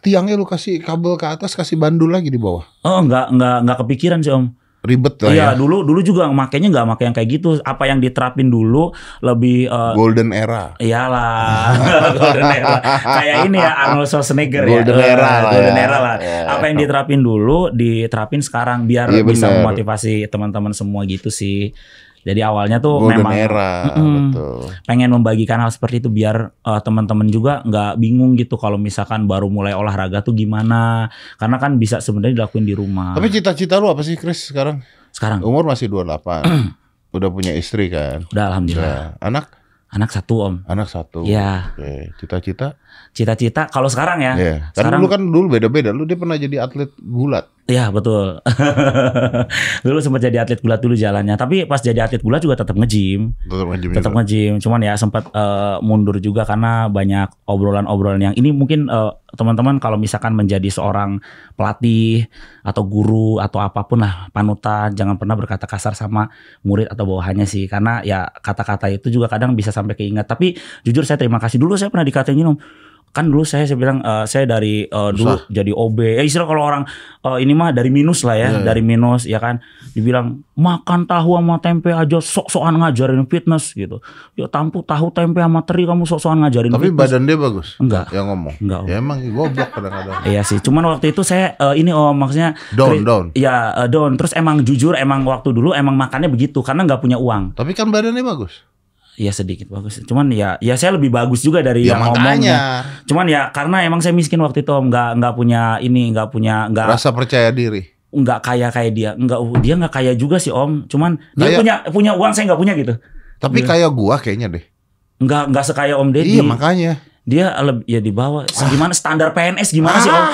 tiangnya lu kasih kabel ke atas, kasih bandul lagi di bawah. oh nggak nggak nggak kepikiran sih om ribet lah Iya, ya. dulu dulu juga makainya nggak pakai yang kayak gitu. Apa yang diterapin dulu lebih eh, Golden era. Iyalah, golden era. Kayak ini ya Arnold Schwarzenegger Golden ya. era Eh, lah golden ya. era lah. Ya. Apa yang diterapin dulu diterapin sekarang biar Iya, bisa bener. memotivasi teman-teman semua gitu sih. Jadi awalnya tuh Golden memang era, Mm-mm. betul. pengen membagikan hal seperti itu biar eh, teman-teman juga nggak bingung gitu kalau misalkan baru mulai olahraga tuh gimana. Karena kan bisa sebenarnya dilakuin di rumah. Tapi cita-cita lu apa sih Chris sekarang? sekarang Umur masih 28. Udah punya istri kan? udah alhamdulillah. Udah. Anak? Anak satu om. Anak satu. Iya. Oke. Cita-cita? Cita-cita kalau sekarang ya. Iya. Sekarang- dulu kan dulu beda-beda. Lu dia pernah jadi atlet gulat. Iya betul. dulu sempat jadi atlet gulat dulu jalannya. Tapi pas jadi atlet gulat juga tetap nge-gym. Tetap nge-gym Tetap nge-gym. Cuman ya sempat eh, mundur juga karena banyak obrolan-obrolan yang ini mungkin eh, teman-teman kalau misalkan menjadi seorang pelatih atau guru atau apa pun lah panutan jangan pernah berkata kasar sama murid atau bawahannya sih karena ya kata-kata itu juga kadang bisa sampai keinget tapi jujur saya terima kasih dulu saya pernah dikatain gini Om. Kan dulu saya saya bilang eh, saya dari eh, dulu Susah. jadi OB ya istilah kalau orang eh, ini mah dari minus lah ya Iya, iya. dari minus ya kan dibilang makan tahu sama tempe aja sok-sokan ngajarin fitness gitu ya tampu tahu tempe sama teri kamu sok-sokan ngajarin Tapi fitness badan dia bagus. Enggak. Yang ngomong. Enggak. Ya emang goblok kadang-kadang. Iya sih, cuman waktu itu saya eh, ini oh maksudnya Down, down. Ya eh, down. Terus emang jujur emang waktu dulu emang makannya begitu karena nggak punya uang. Tapi kan badannya bagus. Iya sedikit bagus. Cuman ya ya saya lebih bagus juga dari Ya yang ngomongnya. makanya. Cuman ya karena emang saya miskin waktu itu om nggak nggak punya ini nggak punya nggak Rasa percaya diri. nggak kaya kayak dia nggak dia nggak kaya juga sih om. Cuman dia Kaya- punya punya uang saya nggak punya gitu. Tapi Iya. kayak gua kayaknya deh. Nggak nggak sekaya om Deddy. Iya makanya. Dia lebih ya di bawah. Gimana standar PNS gimana sih om?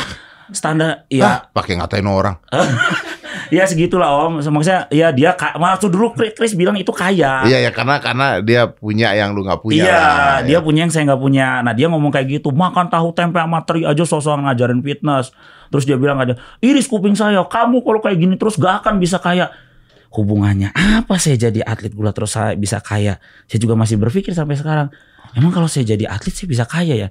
Standar ya Ah, pakai ngatain orang. Ya segitulah om. Maksudnya ya dia maksud dulu Chris, Chris bilang itu kaya. Iya ya karena karena dia punya yang lu nggak punya. Iya, lah, dia ya. punya yang saya nggak punya. Nah dia ngomong kayak gitu, makan tahu tempe sama teri aja sosok ngajarin fitness. Terus dia bilang aja, iris kuping saya, kamu kalau kayak gini terus gak akan bisa kaya. Hubungannya apa saya jadi atlet gula terus saya bisa kaya? Saya juga masih berpikir sampai sekarang, emang kalau saya jadi atlet saya bisa kaya ya?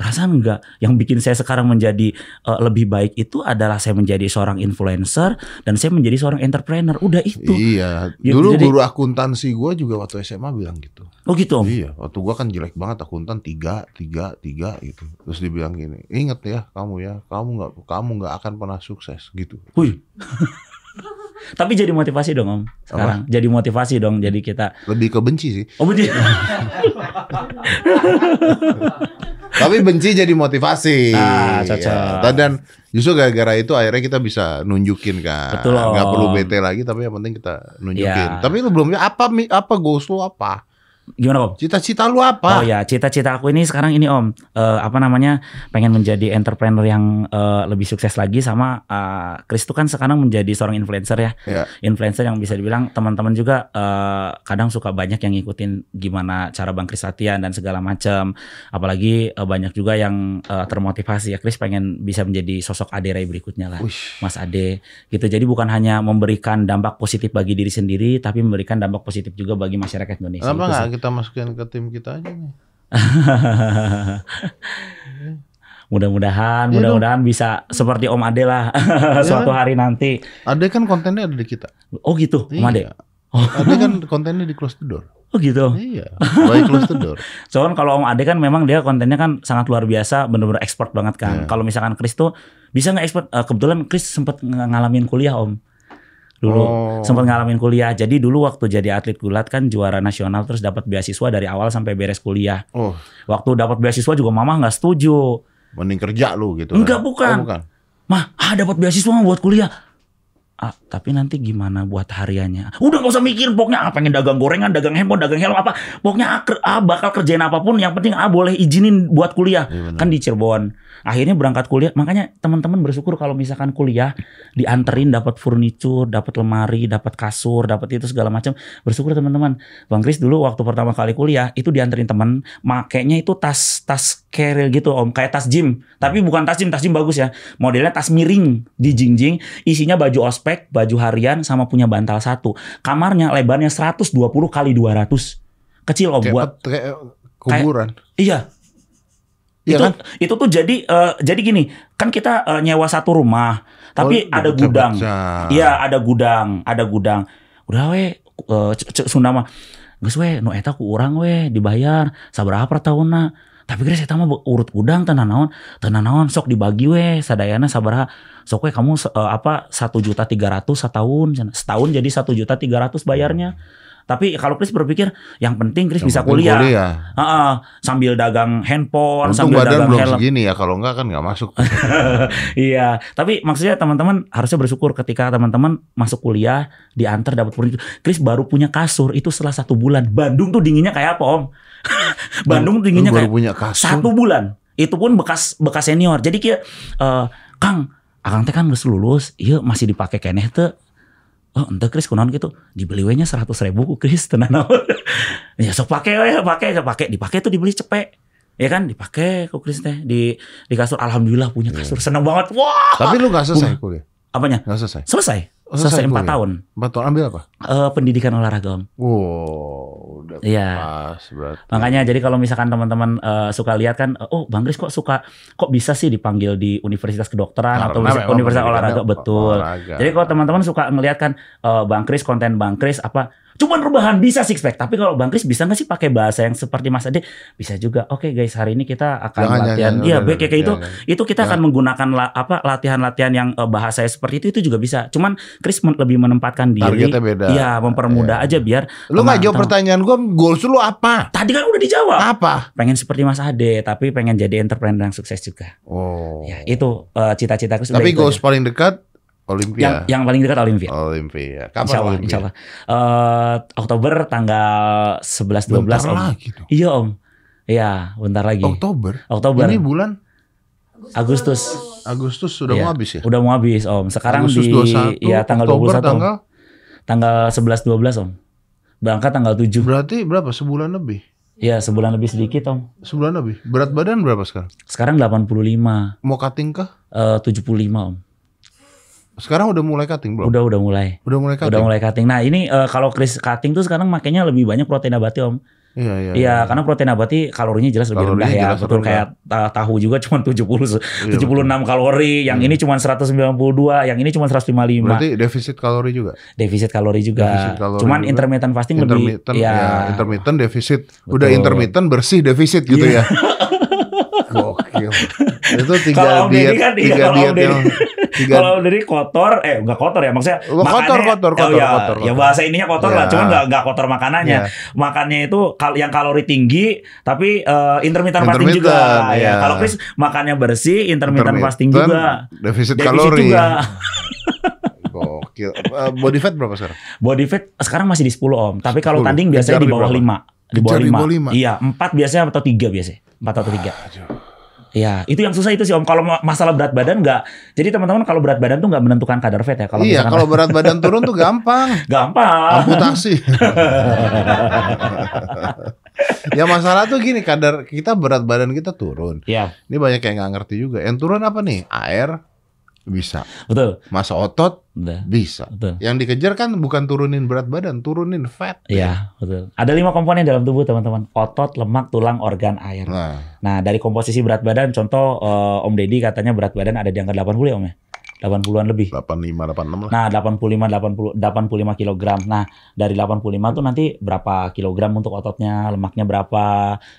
Perasaan enggak. Yang bikin saya sekarang menjadi eh, lebih baik itu adalah saya menjadi seorang influencer dan saya menjadi seorang entrepreneur. Udah itu. Iya. Ya, Dulu jadi- guru akuntansi gua juga waktu SMA bilang gitu. Oh gitu om. Iya, waktu gua kan jelek banget akuntan tiga, tiga, tiga gitu. Terus dia bilang gini, inget ya kamu ya, kamu nggak, kamu nggak akan pernah sukses gitu. Wih. Tapi jadi motivasi dong om sekarang. Jadi motivasi dong. Jadi kita. Lebih ke benci sih. Oh betul. Tapi benci jadi motivasi. Ah, cocok. Ya. Dan, dan justru gara-gara itu akhirnya kita bisa nunjukin kan. Betul. Nggak perlu bete lagi, tapi yang penting kita nunjukin. Iya. Tapi lu belum apa mi- apa goals lu apa? Gimana om? Cita-cita lu apa? Oh ya, cita-cita aku ini sekarang ini Om, Eh, apa namanya, pengen menjadi entrepreneur yang eh, lebih sukses lagi sama eh, Chris itu kan sekarang menjadi seorang influencer ya, Ya. influencer yang bisa dibilang teman-teman juga eh, kadang suka banyak yang ngikutin gimana cara Bang Chris latihan dan segala macam, apalagi eh, banyak juga yang eh, termotivasi ya Chris pengen bisa menjadi sosok Ade Ray berikutnya lah. Wih, Mas Ade gitu. Jadi bukan hanya memberikan dampak positif bagi diri sendiri, tapi memberikan dampak positif juga bagi masyarakat Indonesia. sih. Kita masukin ke tim kita aja nih? mudah-mudahan, Iya mudah-mudahan bisa seperti Om Ade lah suatu hari nanti. Ada kan kontennya ada di kita. Oh gitu, Om Ade. Iya. Ada kan kontennya di close the door. Oh gitu. Iya, baik close the door. Soalnya kalau Om Ade kan memang dia kontennya kan sangat luar biasa, bener-bener expert banget kan. Iya. Kalau misalkan Chris tuh bisa nggak expert? Eh, kebetulan Chris sempat ng- ngalamin kuliah Om. Dulu Oh. sempat ngalamin kuliah. Jadi dulu waktu jadi atlet gulat kan juara nasional terus dapat beasiswa dari awal sampai beres kuliah. Oh, Waktu dapat beasiswa juga mama nggak setuju. mending kerja lu gitu. Enggak, kan? bukan. Oh, bukan. Mah, ah dapat beasiswa mah buat kuliah. Ah, tapi nanti gimana buat hariannya? Udah gak usah mikir, pokoknya ah, pengen dagang gorengan, dagang handphone, dagang helm apa. Pokoknya ah, ah, bakal kerjain apa pun, yang penting ah boleh izinin buat kuliah. Benar. Kan di Cirebon. Akhirnya berangkat kuliah, makanya teman-teman bersyukur kalau misalkan kuliah dianterin dapat furniture, dapat lemari, dapat kasur, dapat itu segala macam. Bersyukur teman-teman. Bang Kris dulu waktu pertama kali kuliah itu dianterin teman, makainya itu tas tas keril gitu Om, kayak tas gym. Tapi bukan tas gym, tas gym bagus ya. Modelnya tas miring di jingjing, isinya baju ospek, baju harian sama punya bantal satu. Kamarnya lebarnya 120 kali 200. Kecil Om Kayak, buat kayak kuburan. Iya, Iya itu kan? itu tuh jadi eh, jadi gini, kan kita eh, nyewa satu rumah, tapi Oh, ada baca-baca. gudang. Iya, ada gudang, ada gudang. Udah we c- Sunda mah geus we nu eta ku urang we dibayar sabaraha per tahunna. Tapi geus eta mah urut gudang tenan naon, tenan naon sok dibagi we sadayana sabaraha. Sok we kamu eh, apa satu juta tiga ratus setahun, cenah. setahun jadi satu juta tiga ratus bayarnya. Tapi kalau Chris berpikir yang penting Chris Yang bisa penting kuliah. kuliah. Heeh, sambil dagang handphone, Untung sambil badan dagang belum helm. segini ya, kalau enggak kan nggak masuk. iya, tapi maksudnya teman-teman harusnya bersyukur ketika teman-teman masuk kuliah, diantar dapat furniture. Chris baru punya kasur itu setelah satu bulan. Bandung tuh dinginnya kayak apa om? Bandung tuh dinginnya baru kayak punya kasur. satu bulan. Itu pun bekas bekas senior. Jadi kayak eh, Kang, Akang teh kan geus lulus, iya masih dipakai keneh teh. Oh, ente Chris kunaon gitu. Dibeli we nya 100 ribu ku Chris tenan ya sok pake we, pakai, pakai, dipakai tuh dibeli cepet. Ya kan dipakai ku Chris teh di di kasur alhamdulillah punya kasur seneng banget. Wah. Tapi lu nggak selesai kuliah? Apanya? Nggak selesai? Selesai. Oh, selesai Selesai 4 kuliah. tahun. Empat tahun ambil apa? Eh, pendidikan olahraga Om. Wow, udah Iya. pas berarti. Makanya jadi kalau misalkan teman-teman eh, suka lihat kan, oh Bang Kris kok suka kok bisa sih dipanggil di Universitas Kedokteran atau Karena memang Universitas Olahraga betul. olahraga. Jadi kalau teman-teman suka ngelihat kan eh, Bang Kris konten Bang Kris apa cuman rebahan bisa six pack. Tapi kalau Bang Kris bisa nggak sih pakai bahasa yang seperti Mas Ade? Bisa juga. Oke guys, hari ini kita akan Jangan, latihan. Iya, udah, kayak itu. Itu kita akan menggunakan la- apa latihan-latihan yang eh, bahasa seperti itu itu juga bisa. Cuman Kris men- lebih menempatkan diri. Targetnya beda. Iya, mempermudah aja biar Lu nggak jawab pertanyaan gua, goals lu apa? Tadi kan udah dijawab. Apa? Pengen seperti Mas Ade, tapi pengen jadi entrepreneur yang sukses juga. Oh. Ya, itu eh, cita-citaku Tapi goals paling dekat Olimpia. yang yang paling dekat Olimpiade. Olimpia. Kapan Insya Allah, Olimpia? insya Allah. Eh, Oktober tanggal 11 12 Bentar Om. lagi dong. Iya Om. Iya, bentar lagi. Oktober. Oktober. Ini bulan Agustus. Agustus sudah Iya. mau habis ya? Udah mau habis Om. Sekarang Agustus di 21, ya tanggal Oktober 21 Om. tanggal Tanggal 11 12 Om. Berangkat tanggal 7. berarti berapa? Sebulan lebih. Ya, sebulan lebih sedikit Om. Sebulan lebih. Berat badan berapa sekarang? Sekarang 85, Mau cutting kah? eh 75 Om. Sekarang udah mulai cutting belum? Udah udah mulai. Udah mulai cutting. Udah mulai cutting. Nah, ini eh, kalau Chris cutting tuh sekarang makanya lebih banyak protein nabati Om. Iya, iya. Iya, karena protein nabati kalorinya jelas lebih Kalorinya rendah ya. jelas Betul rendah. kayak ta- tahu juga cuma 70 Iya, 76 kalori, yang ini cuma 192, yang ini cuma 155. Berarti defisit kalori juga. Defisit kalori juga. Defisit kalori Cuman juga. intermittent fasting Intermittent, lebih ya. ya. intermittent defisit. Udah intermittent bersih defisit gitu Iya. ya. Gokil. Itu Kalau tiga Om Deddy diet, kan, iya, tiga kalau Om diet Deddy. yang tiga Kalau dari kotor, eh enggak kotor ya maksudnya. Oh, kotor, makannya- kotor, oh, kotor, ya, kotor, Ya kotor. bahasa ininya kotor lah, Ya. cuman enggak enggak kotor makanannya. Ya. Makannya itu yang kalori tinggi tapi eh, intermittent fasting juga. Intermittent, Ya. ya. Kalau Chris makannya bersih, intermittent, fasting juga. Defisit, Defisit kalori. juga. Gokil. Eh, body fat berapa sekarang? Body fat sekarang masih di 10 om. Tapi kalau 10. tanding biasanya di bawah berapa? 5. Di bawah Kejar di 5. bawah lima? Iya, 4 biasanya atau 3 biasanya. 4 atau 3. Iya, itu yang susah itu sih om. Kalau ma- masalah berat badan nggak. Jadi teman-teman kalau berat badan tuh nggak menentukan kadar fat ya. Kalau iya, kalau berat badan turun tuh gampang. gampang. Amputasi. ya masalah tuh gini, kadar kita berat badan kita turun. Iya, Ini banyak yang nggak ngerti juga. Yang turun apa nih? Air bisa. betul. Masa otot Betul. bisa. Betul. Yang dikejar kan bukan turunin berat badan, turunin fat. Iya, betul. Ada lima komponen dalam tubuh teman-teman. Otot, lemak, tulang, organ, air. Nah, Nah, dari komposisi berat badan, contoh eh, Om Deddy katanya berat badan ada di angka 80 ya Om ya? 80-an lebih. 85 86 lah. Nah, 85 80 85 kilogram. Nah, dari 85 tuh nanti berapa kilogram untuk ototnya, lemaknya berapa,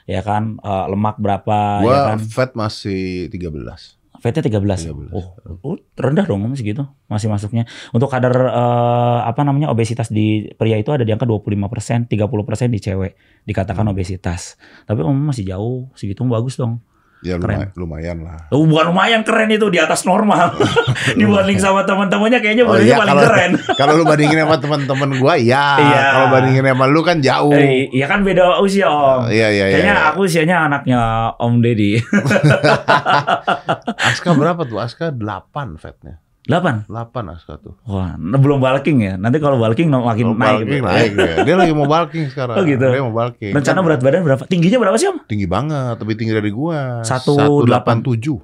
ya kan? Eh, lemak berapa, ya Gua kan? fat masih 13. Fatnya 13. 13. Oh, oh, rendah dong Om, segitu. Masih masuknya. Untuk kadar eh, apa namanya? obesitas di pria itu ada di angka 25%, 30% di cewek dikatakan Hmm. obesitas. Tapi Om masih jauh, segitu bagus dong. Ya Keren. lumayan, lumayan lah. Oh, bukan lumayan keren itu di atas normal. Dibanding sama teman-temannya kayaknya Oh iya, paling kalau- keren. Kalau lu bandingin sama teman-teman gua, ya. Iya. Kalau bandingin sama lu kan jauh. Eh, iya kan beda usia Om. Iya, iya, iya. Kayaknya iya. aku usianya anaknya Om Deddy. Aska berapa tuh? Aska 8 fatnya. 8. 8 Aska tuh. Wah, belum bulking ya. Nanti kalau bulking no- makin Oh, naik. bulking naik ya. Dia lagi mau bulking sekarang. Oh, gitu. Dia mau bulking. Rencana Kan berat badan berapa? Tingginya berapa sih Om? tinggi banget, lebih tinggi dari gua. Satu 187.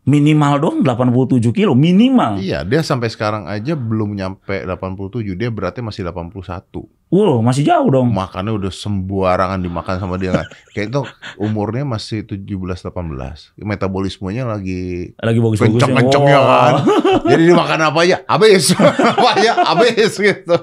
Minimal dong 87 kilo minimal. Iya, dia sampai sekarang aja belum nyampe 87. Dia beratnya masih 81. Wow, masih jauh dong. Makannya udah sembarangan dimakan sama dia kan. Kayak itu umurnya masih 17 18. Metabolismenya lagi Lagi bagus-bagusnya. kenceng-kencengnya Wah. kan. Jadi dimakan apa aja habis. apa aja habis gitu.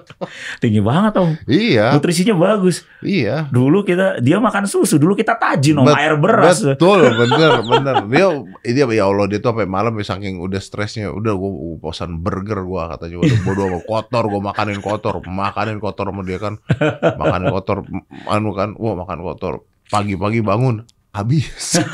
Tinggi banget om. Iya, Nutrisinya bagus. iya. Dulu kita dia makan susu, dulu kita tajin om Bet- air beras. Betul, bener, bener. Dia, dia ya Allah dia tuh sampai malam ya saking udah stresnya, udah gue bosan burger gua katanya udah bodo kotor, gue makanin kotor, makanin kotor sama dia kan, makanin kotor, anu kan, wah makan kotor. Pagi-pagi bangun, habis.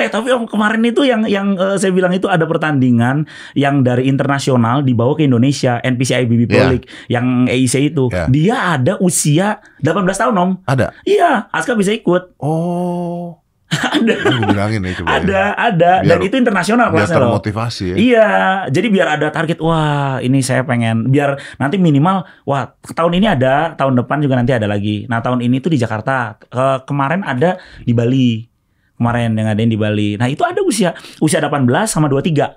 Eh tapi om kemarin itu yang yang eh, saya bilang itu ada pertandingan yang dari internasional dibawa ke Indonesia NPC IBB Pro Iya. League yang EIC itu. Iya. Dia ada usia 18 tahun om. Ada. Iya, Aska bisa ikut. Oh, ada. gue bilangin ya coba. Ada, ya. ada dan Biar- itu internasional Biar kelasnya loh. termotivasi ya. Iya, jadi biar ada target. Wah, ini saya pengen biar nanti minimal. Wah, tahun ini ada, tahun depan juga nanti ada lagi. Nah, tahun ini tuh di Jakarta. Ke- kemarin ada di Bali. Kemarin yang ngadain di Bali. Nah, itu ada usia usia 18 sama 23.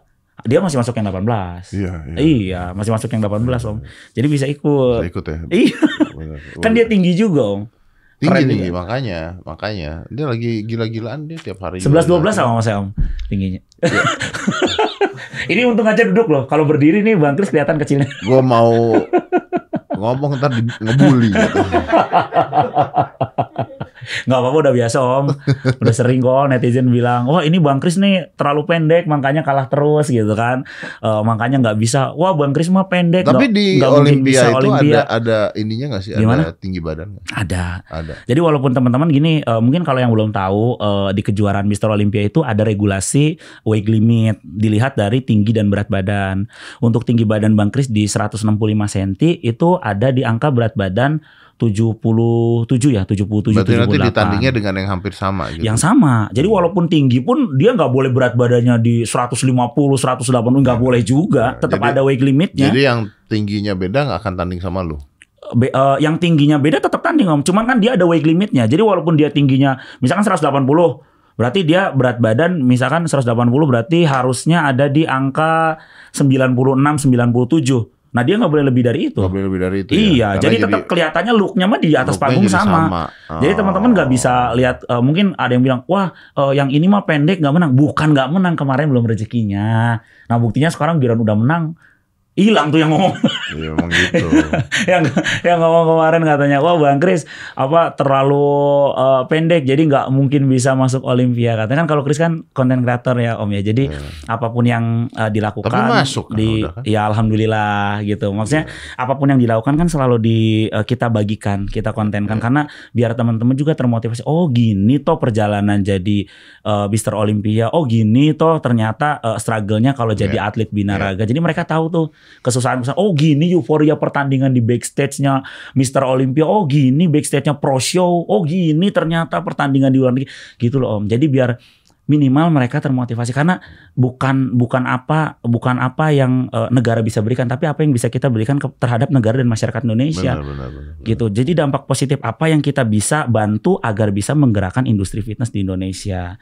Dia masih masuk yang 18. Iya, iya. Iya, masih masuk yang 18, Om. Jadi bisa ikut. Saya ikut ya. Iya, kan dia tinggi juga, Om. Tinggi keren tinggi juga. makanya, makanya dia lagi gila-gilaan dia tiap hari. 11 12 sama Mas Om tingginya. Ini untung aja duduk loh. Kalau berdiri nih Bang Kris kelihatan kecilnya. gue mau ngomong ntar ngebully gitu. Nggak apa-apa udah biasa om Udah sering kok netizen bilang Wah ini Bang Kris nih terlalu pendek Makanya kalah terus gitu kan Eh, Makanya nggak bisa Wah Bang Kris mah pendek Tapi nggak- di mungkin Olimpia bisa itu Olimpia. ada ada ininya nggak sih? Gimana? Ada tinggi badan? Ada Ada. Jadi walaupun teman-teman gini eh, Mungkin kalau yang belum tahu eh, Di kejuaraan Mister Olympia itu Ada regulasi weight limit Dilihat dari tinggi dan berat badan Untuk tinggi badan Bang Kris di 165 cm Itu ada di angka berat badan 77 ya 77 Berarti nanti 78. ditandingnya dengan yang hampir sama gitu. yang sama. Jadi walaupun tinggi pun dia nggak boleh berat badannya di 150, 180 nggak boleh juga. Tetap Jadi- ada weight limitnya. Jadi yang tingginya beda nggak akan tanding sama lu. Be- eh, yang tingginya beda tetap tanding om. Cuman kan dia ada weight limitnya. Jadi walaupun dia tingginya misalkan 180, berarti dia berat badan misalkan 180 berarti harusnya ada di angka 96, 97. Nah dia nggak boleh lebih dari itu. Nggak boleh lebih dari itu. Iya, ya. Jadi tetap kelihatannya looknya mah di atas panggung jadi sama. Jadi Oh. teman-teman nggak bisa lihat eh, mungkin ada yang bilang wah eh, yang ini mah pendek nggak menang. Bukan nggak menang kemarin belum rezekinya. Nah buktinya sekarang Giron udah menang hilang tuh yang ngomong Iya emang gitu. yang yang ngomong kemarin katanya wah Bang Kris apa terlalu eh, pendek jadi nggak mungkin bisa masuk Olympia katanya kan kalau Kris kan konten kreator ya Om ya jadi apa pun yang eh, dilakukan. Tapi masuk kan di udah kan? ya alhamdulillah gitu maksudnya apa pun yang dilakukan kan selalu di eh, kita bagikan kita kontenkan Iya. karena biar teman-teman juga termotivasi oh gini toh perjalanan jadi eh, Mister Olympia oh gini toh ternyata eh, struggle-nya kalau jadi Iya. atlet binaraga jadi mereka tahu tuh kesusahan-kesusahan. Oh gini euforia pertandingan di backstage-nya Mister Olympia. Oh gini backstage-nya pro show. Oh gini ternyata pertandingan di luar negeri. Gitu loh Om. Jadi biar minimal mereka termotivasi. Karena bukan bukan apa bukan apa yang eh, negara bisa berikan tapi apa yang bisa kita berikan ke- terhadap negara dan masyarakat Indonesia. Benar, benar, benar. gitu. Jadi dampak positif apa yang kita bisa bantu agar bisa menggerakkan industri fitness di Indonesia?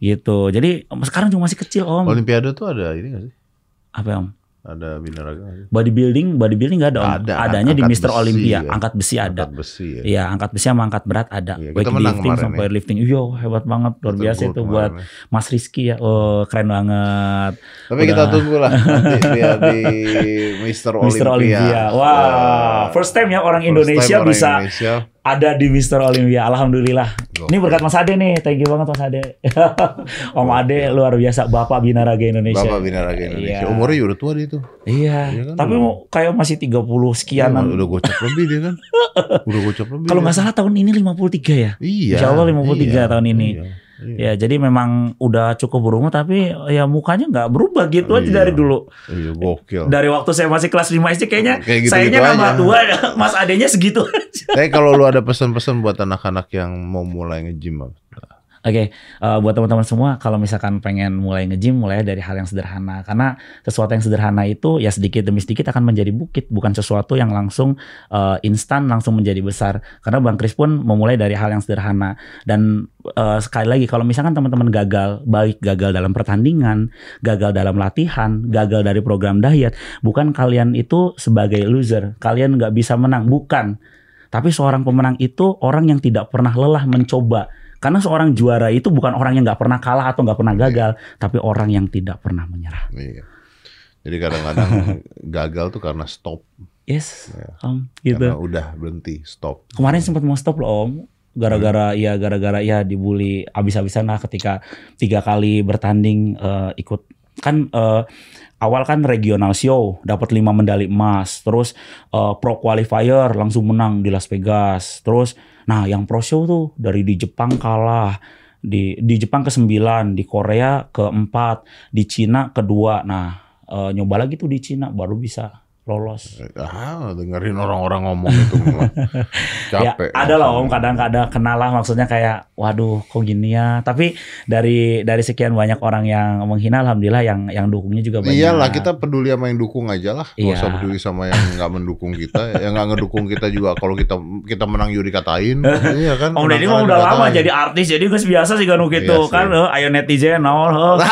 Gitu. Jadi sekarang cuma masih kecil om. Olimpiade tuh ada ini nggak sih? apa om Ada binaraga bodybuilding bodybuilding nggak ada om Ada, adanya di Mister besi, Olympia ya. angkat besi ada Angkat besi ya. Iya, angkat besi sama angkat berat ada. Iya, kita kemarin sama ya. powerlifting. Iya, hebat banget, luar Kita biasa itu buat ya. Mas Rizky ya. Oh, keren banget. Tapi kita Udah. tunggu lah nanti dia di Mister Olympia. Mister Olympia. Wah, first time ya orang First Indonesia time orang bisa Indonesia. Ada di Mister Olympia. Alhamdulillah. Gokil. Ini berkat Mas Ade nih. Thank you banget Mas Ade. Om Ade luar biasa Bapak Binaraga Indonesia. Bapak binaraga Indonesia. Iya. Umurnya udah tua dia tuh. Iya. Iya kan, Tapi udah. mau kayak masih 30 sekianan. Udah gocap lebih dia kan. Udah gocap lebih. Kalau nggak salah tahun ini 53 ya. Iya. Insya Allah 53 tahun ini. Iya, iya. Ya, jadi memang udah cukup berumur tapi ya mukanya nggak berubah gitu aja Iya. dari dulu. Iya, gokil. Dari waktu saya masih kelas 5 SD kayaknya Kayak gitu-gitu sayanya nambah aja. tua, Mas adenya segitu aja. Tapi kalau lu ada pesan-pesan buat anak-anak yang mau mulai nge-gym apa? Oke, eh, buat teman-teman semua, kalau misalkan pengen mulai nge-gym, mulai dari hal yang sederhana. Karena sesuatu yang sederhana itu ya sedikit demi sedikit akan menjadi bukit, bukan sesuatu yang langsung eh, instan langsung menjadi besar. Karena Bang Kris pun memulai dari hal yang sederhana. Dan eh, sekali lagi, kalau misalkan teman-teman gagal, baik gagal dalam pertandingan, gagal dalam latihan, gagal dari program diet, bukan kalian itu sebagai loser, kalian nggak bisa menang, bukan. Tapi seorang pemenang itu orang yang tidak pernah lelah mencoba. Karena seorang juara itu bukan orang yang nggak pernah kalah atau nggak pernah gagal, tapi orang yang tidak pernah menyerah. Iya. Jadi kadang-kadang gagal tuh karena stop, Yes, Ya. Om, gitu. karena udah berhenti, stop. Kemarin sempat mau stop loh Om, gara-gara ya gara-gara ya dibully abis-abisan lah ketika tiga kali bertanding eh, ikut kan eh, awal kan regional show dapat lima medali emas, terus eh, pro qualifier langsung menang di Las Vegas, terus nah yang pro show tuh dari di Jepang kalah. Di di Jepang ke 9, di Korea keempat, di Cina kedua. Nah, eh, nyoba lagi tuh di Cina baru bisa lolos. Ah, dengerin orang-orang ngomong itu mah. capek. Ya, ada lah om kadang-kadang kenal lah maksudnya kayak waduh kok gini ya. Tapi dari dari sekian banyak orang yang menghina alhamdulillah yang yang dukungnya juga banyak. Iyalah kita peduli sama yang dukung aja lah. Gak Iya. usah peduli sama yang nggak mendukung kita. yang nggak ngedukung kita juga kalau kita kita menang juga dikatain. iya kan. Om Deddy mah udah lama jadi artis jadi gue biasa sih kan gitu Iya kan eh, ayo netizen nol eh.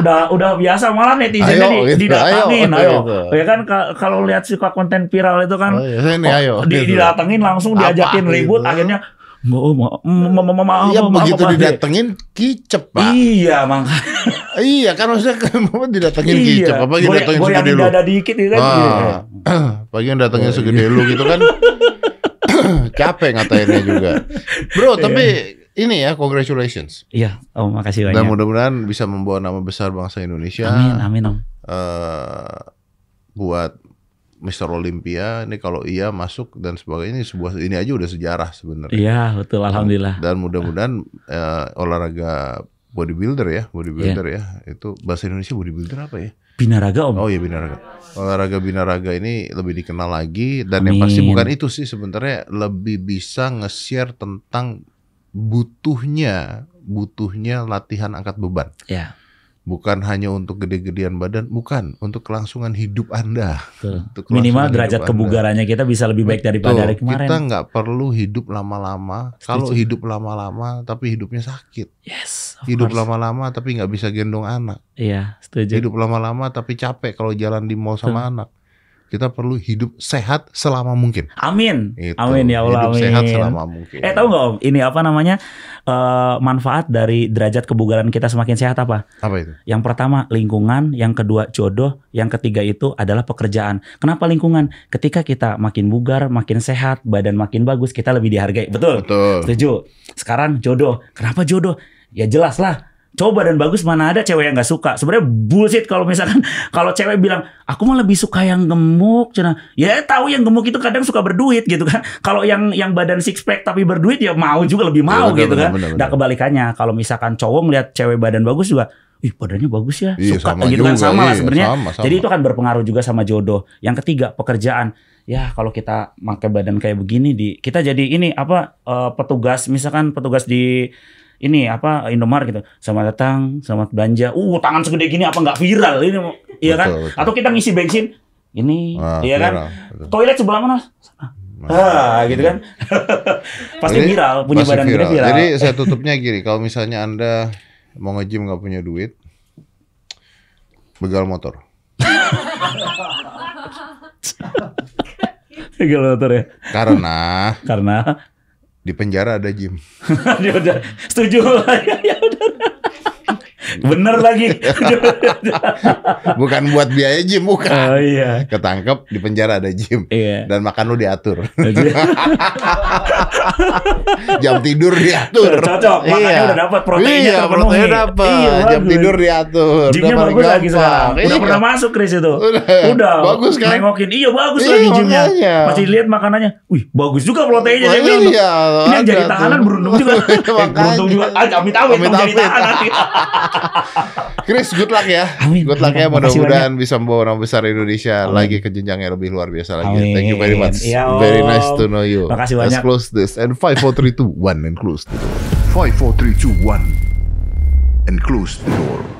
udah udah biasa malah netizennya Ayo, gitu. didatangin Ayo, ayo, gitu. ya kan ka- kalau lihat suka konten viral itu kan Oh, iya, sini, oh, ayo, di- gitu. didatengin langsung Apa diajakin ribut gitu? akhirnya "Ma- ma- ma- ma- ma- maaf Iya maaf, begitu maaf." didatengin kicep pak. iya makanya iya kan maksudnya kan didatengin kicep. Apa Goya- datengin segede lu. dada dikit gitu kan Ah, pagi yang datangnya Oh, segede lu gitu kan. Capek ngatainnya juga. Bro, tapi ini ya congratulations. Iya, oh makasih Dan banyak. mudah-mudahan bisa membawa nama besar bangsa Indonesia. Amin, amin om. eh buat Mr. Olympia ini kalau iya masuk dan sebagainya ini sebuah ini aja udah sejarah sebenarnya. Iya betul, alhamdulillah. Dan mudah-mudahan eh, olahraga bodybuilder ya, bodybuilder Iya. ya. Itu bahasa Indonesia bodybuilder apa ya? Binaraga om. Oh iya binaraga. Olahraga binaraga ini lebih dikenal lagi dan yang pasti Amin. bukan itu sih sebenarnya lebih bisa nge-share tentang butuhnya butuhnya latihan angkat beban. Ya, Bukan hanya untuk gede-gedean badan, bukan untuk kelangsungan hidup Anda. Untuk Minimal derajat Anda. kebugarannya kita bisa lebih baik daripada Betul. dari kemarin. Kita nggak perlu hidup lama-lama. Kalau hidup lama-lama tapi hidupnya sakit. Yes. Hidup lama-lama tapi nggak bisa gendong anak. Iya, setuju. Hidup lama-lama tapi capek kalau jalan di mall sama anak. Kita perlu hidup sehat selama mungkin. Amin. Itu. Amin ya Allah. Hidup amin. sehat selama mungkin. Eh tahu nggak om? Ini apa namanya? Eh, manfaat dari derajat kebugaran kita semakin sehat apa? Apa itu? Yang pertama lingkungan, yang kedua jodoh, yang ketiga itu adalah pekerjaan. Kenapa lingkungan? Ketika kita makin bugar, makin sehat, badan makin bagus, kita lebih dihargai. Betul. Betul. Setuju. Sekarang jodoh. Kenapa jodoh? Ya jelas lah. Coba dan bagus mana ada cewek yang nggak suka. Sebenarnya bullshit kalau misalkan kalau cewek bilang aku mah lebih suka yang gemuk, cina. Ya tahu yang gemuk itu kadang suka berduit gitu kan. Kalau yang yang badan six pack tapi berduit ya mau juga lebih mau benar, gitu kan. Nah benar. kebalikannya kalau misalkan cowok ngeliat cewek badan bagus juga, ih badannya bagus ya, Iya, suka sama gitu kan juga, sama lah iya, sebenarnya. sama, sama. Jadi itu kan berpengaruh juga sama jodoh. Yang ketiga pekerjaan. Ya kalau kita pakai badan kayak begini di kita jadi ini apa eh, petugas misalkan petugas di ini apa Indomaret gitu. Selamat datang, selamat belanja. Uh tangan segede gini apa nggak viral ini iya kan? Betul. Atau kita ngisi bensin ini Ah, iya kan? viral, betul. Toilet sebelah mana? Ah, gitu kan. Pasti Jadi, viral, punya pasti badan gede viral. Jadi saya tutupnya gini, kalau misalnya Anda mau nge-gym nggak punya duit, begal motor. Viral motor ya. Karena Karena di penjara ada gym. ya udah setuju ya udah bener lagi Bukan buat biaya gym, bukan. oh iya Ketangkep di penjara ada gym. iya Dan makan lu diatur. Jam tidur diatur. Cocok, makannya udah dapat, proteinnya iya, terpenuhi. proteinnya dapat. Iya, Jam bagus. tidur diatur. Gymnya Udah bagus lagi sekarang udah Iya. pernah masuk Chris itu Udah. Bagus kan? nengokin iya bagus Iya, lagi gymnya pasti lihat makanannya wih bagus juga proteinnya dia bilang tuh. iya, ini yang jadi tahanan beruntung juga Eh, Makanya. beruntung juga ah amit amit Amit-amit. Chris, good luck ya. Amin. Good luck ya. Mudah-mudahan bisa membawa nama besar Indonesia Amin. lagi ke jenjang yang lebih luar biasa lagi. Amin. Thank you very much. Iya, Very nice to know you. Makasih Let's banyak. close this. And 5, 4, 3, 2, 1 and close the door. 5, 4, 3, 2, 1. And close the door.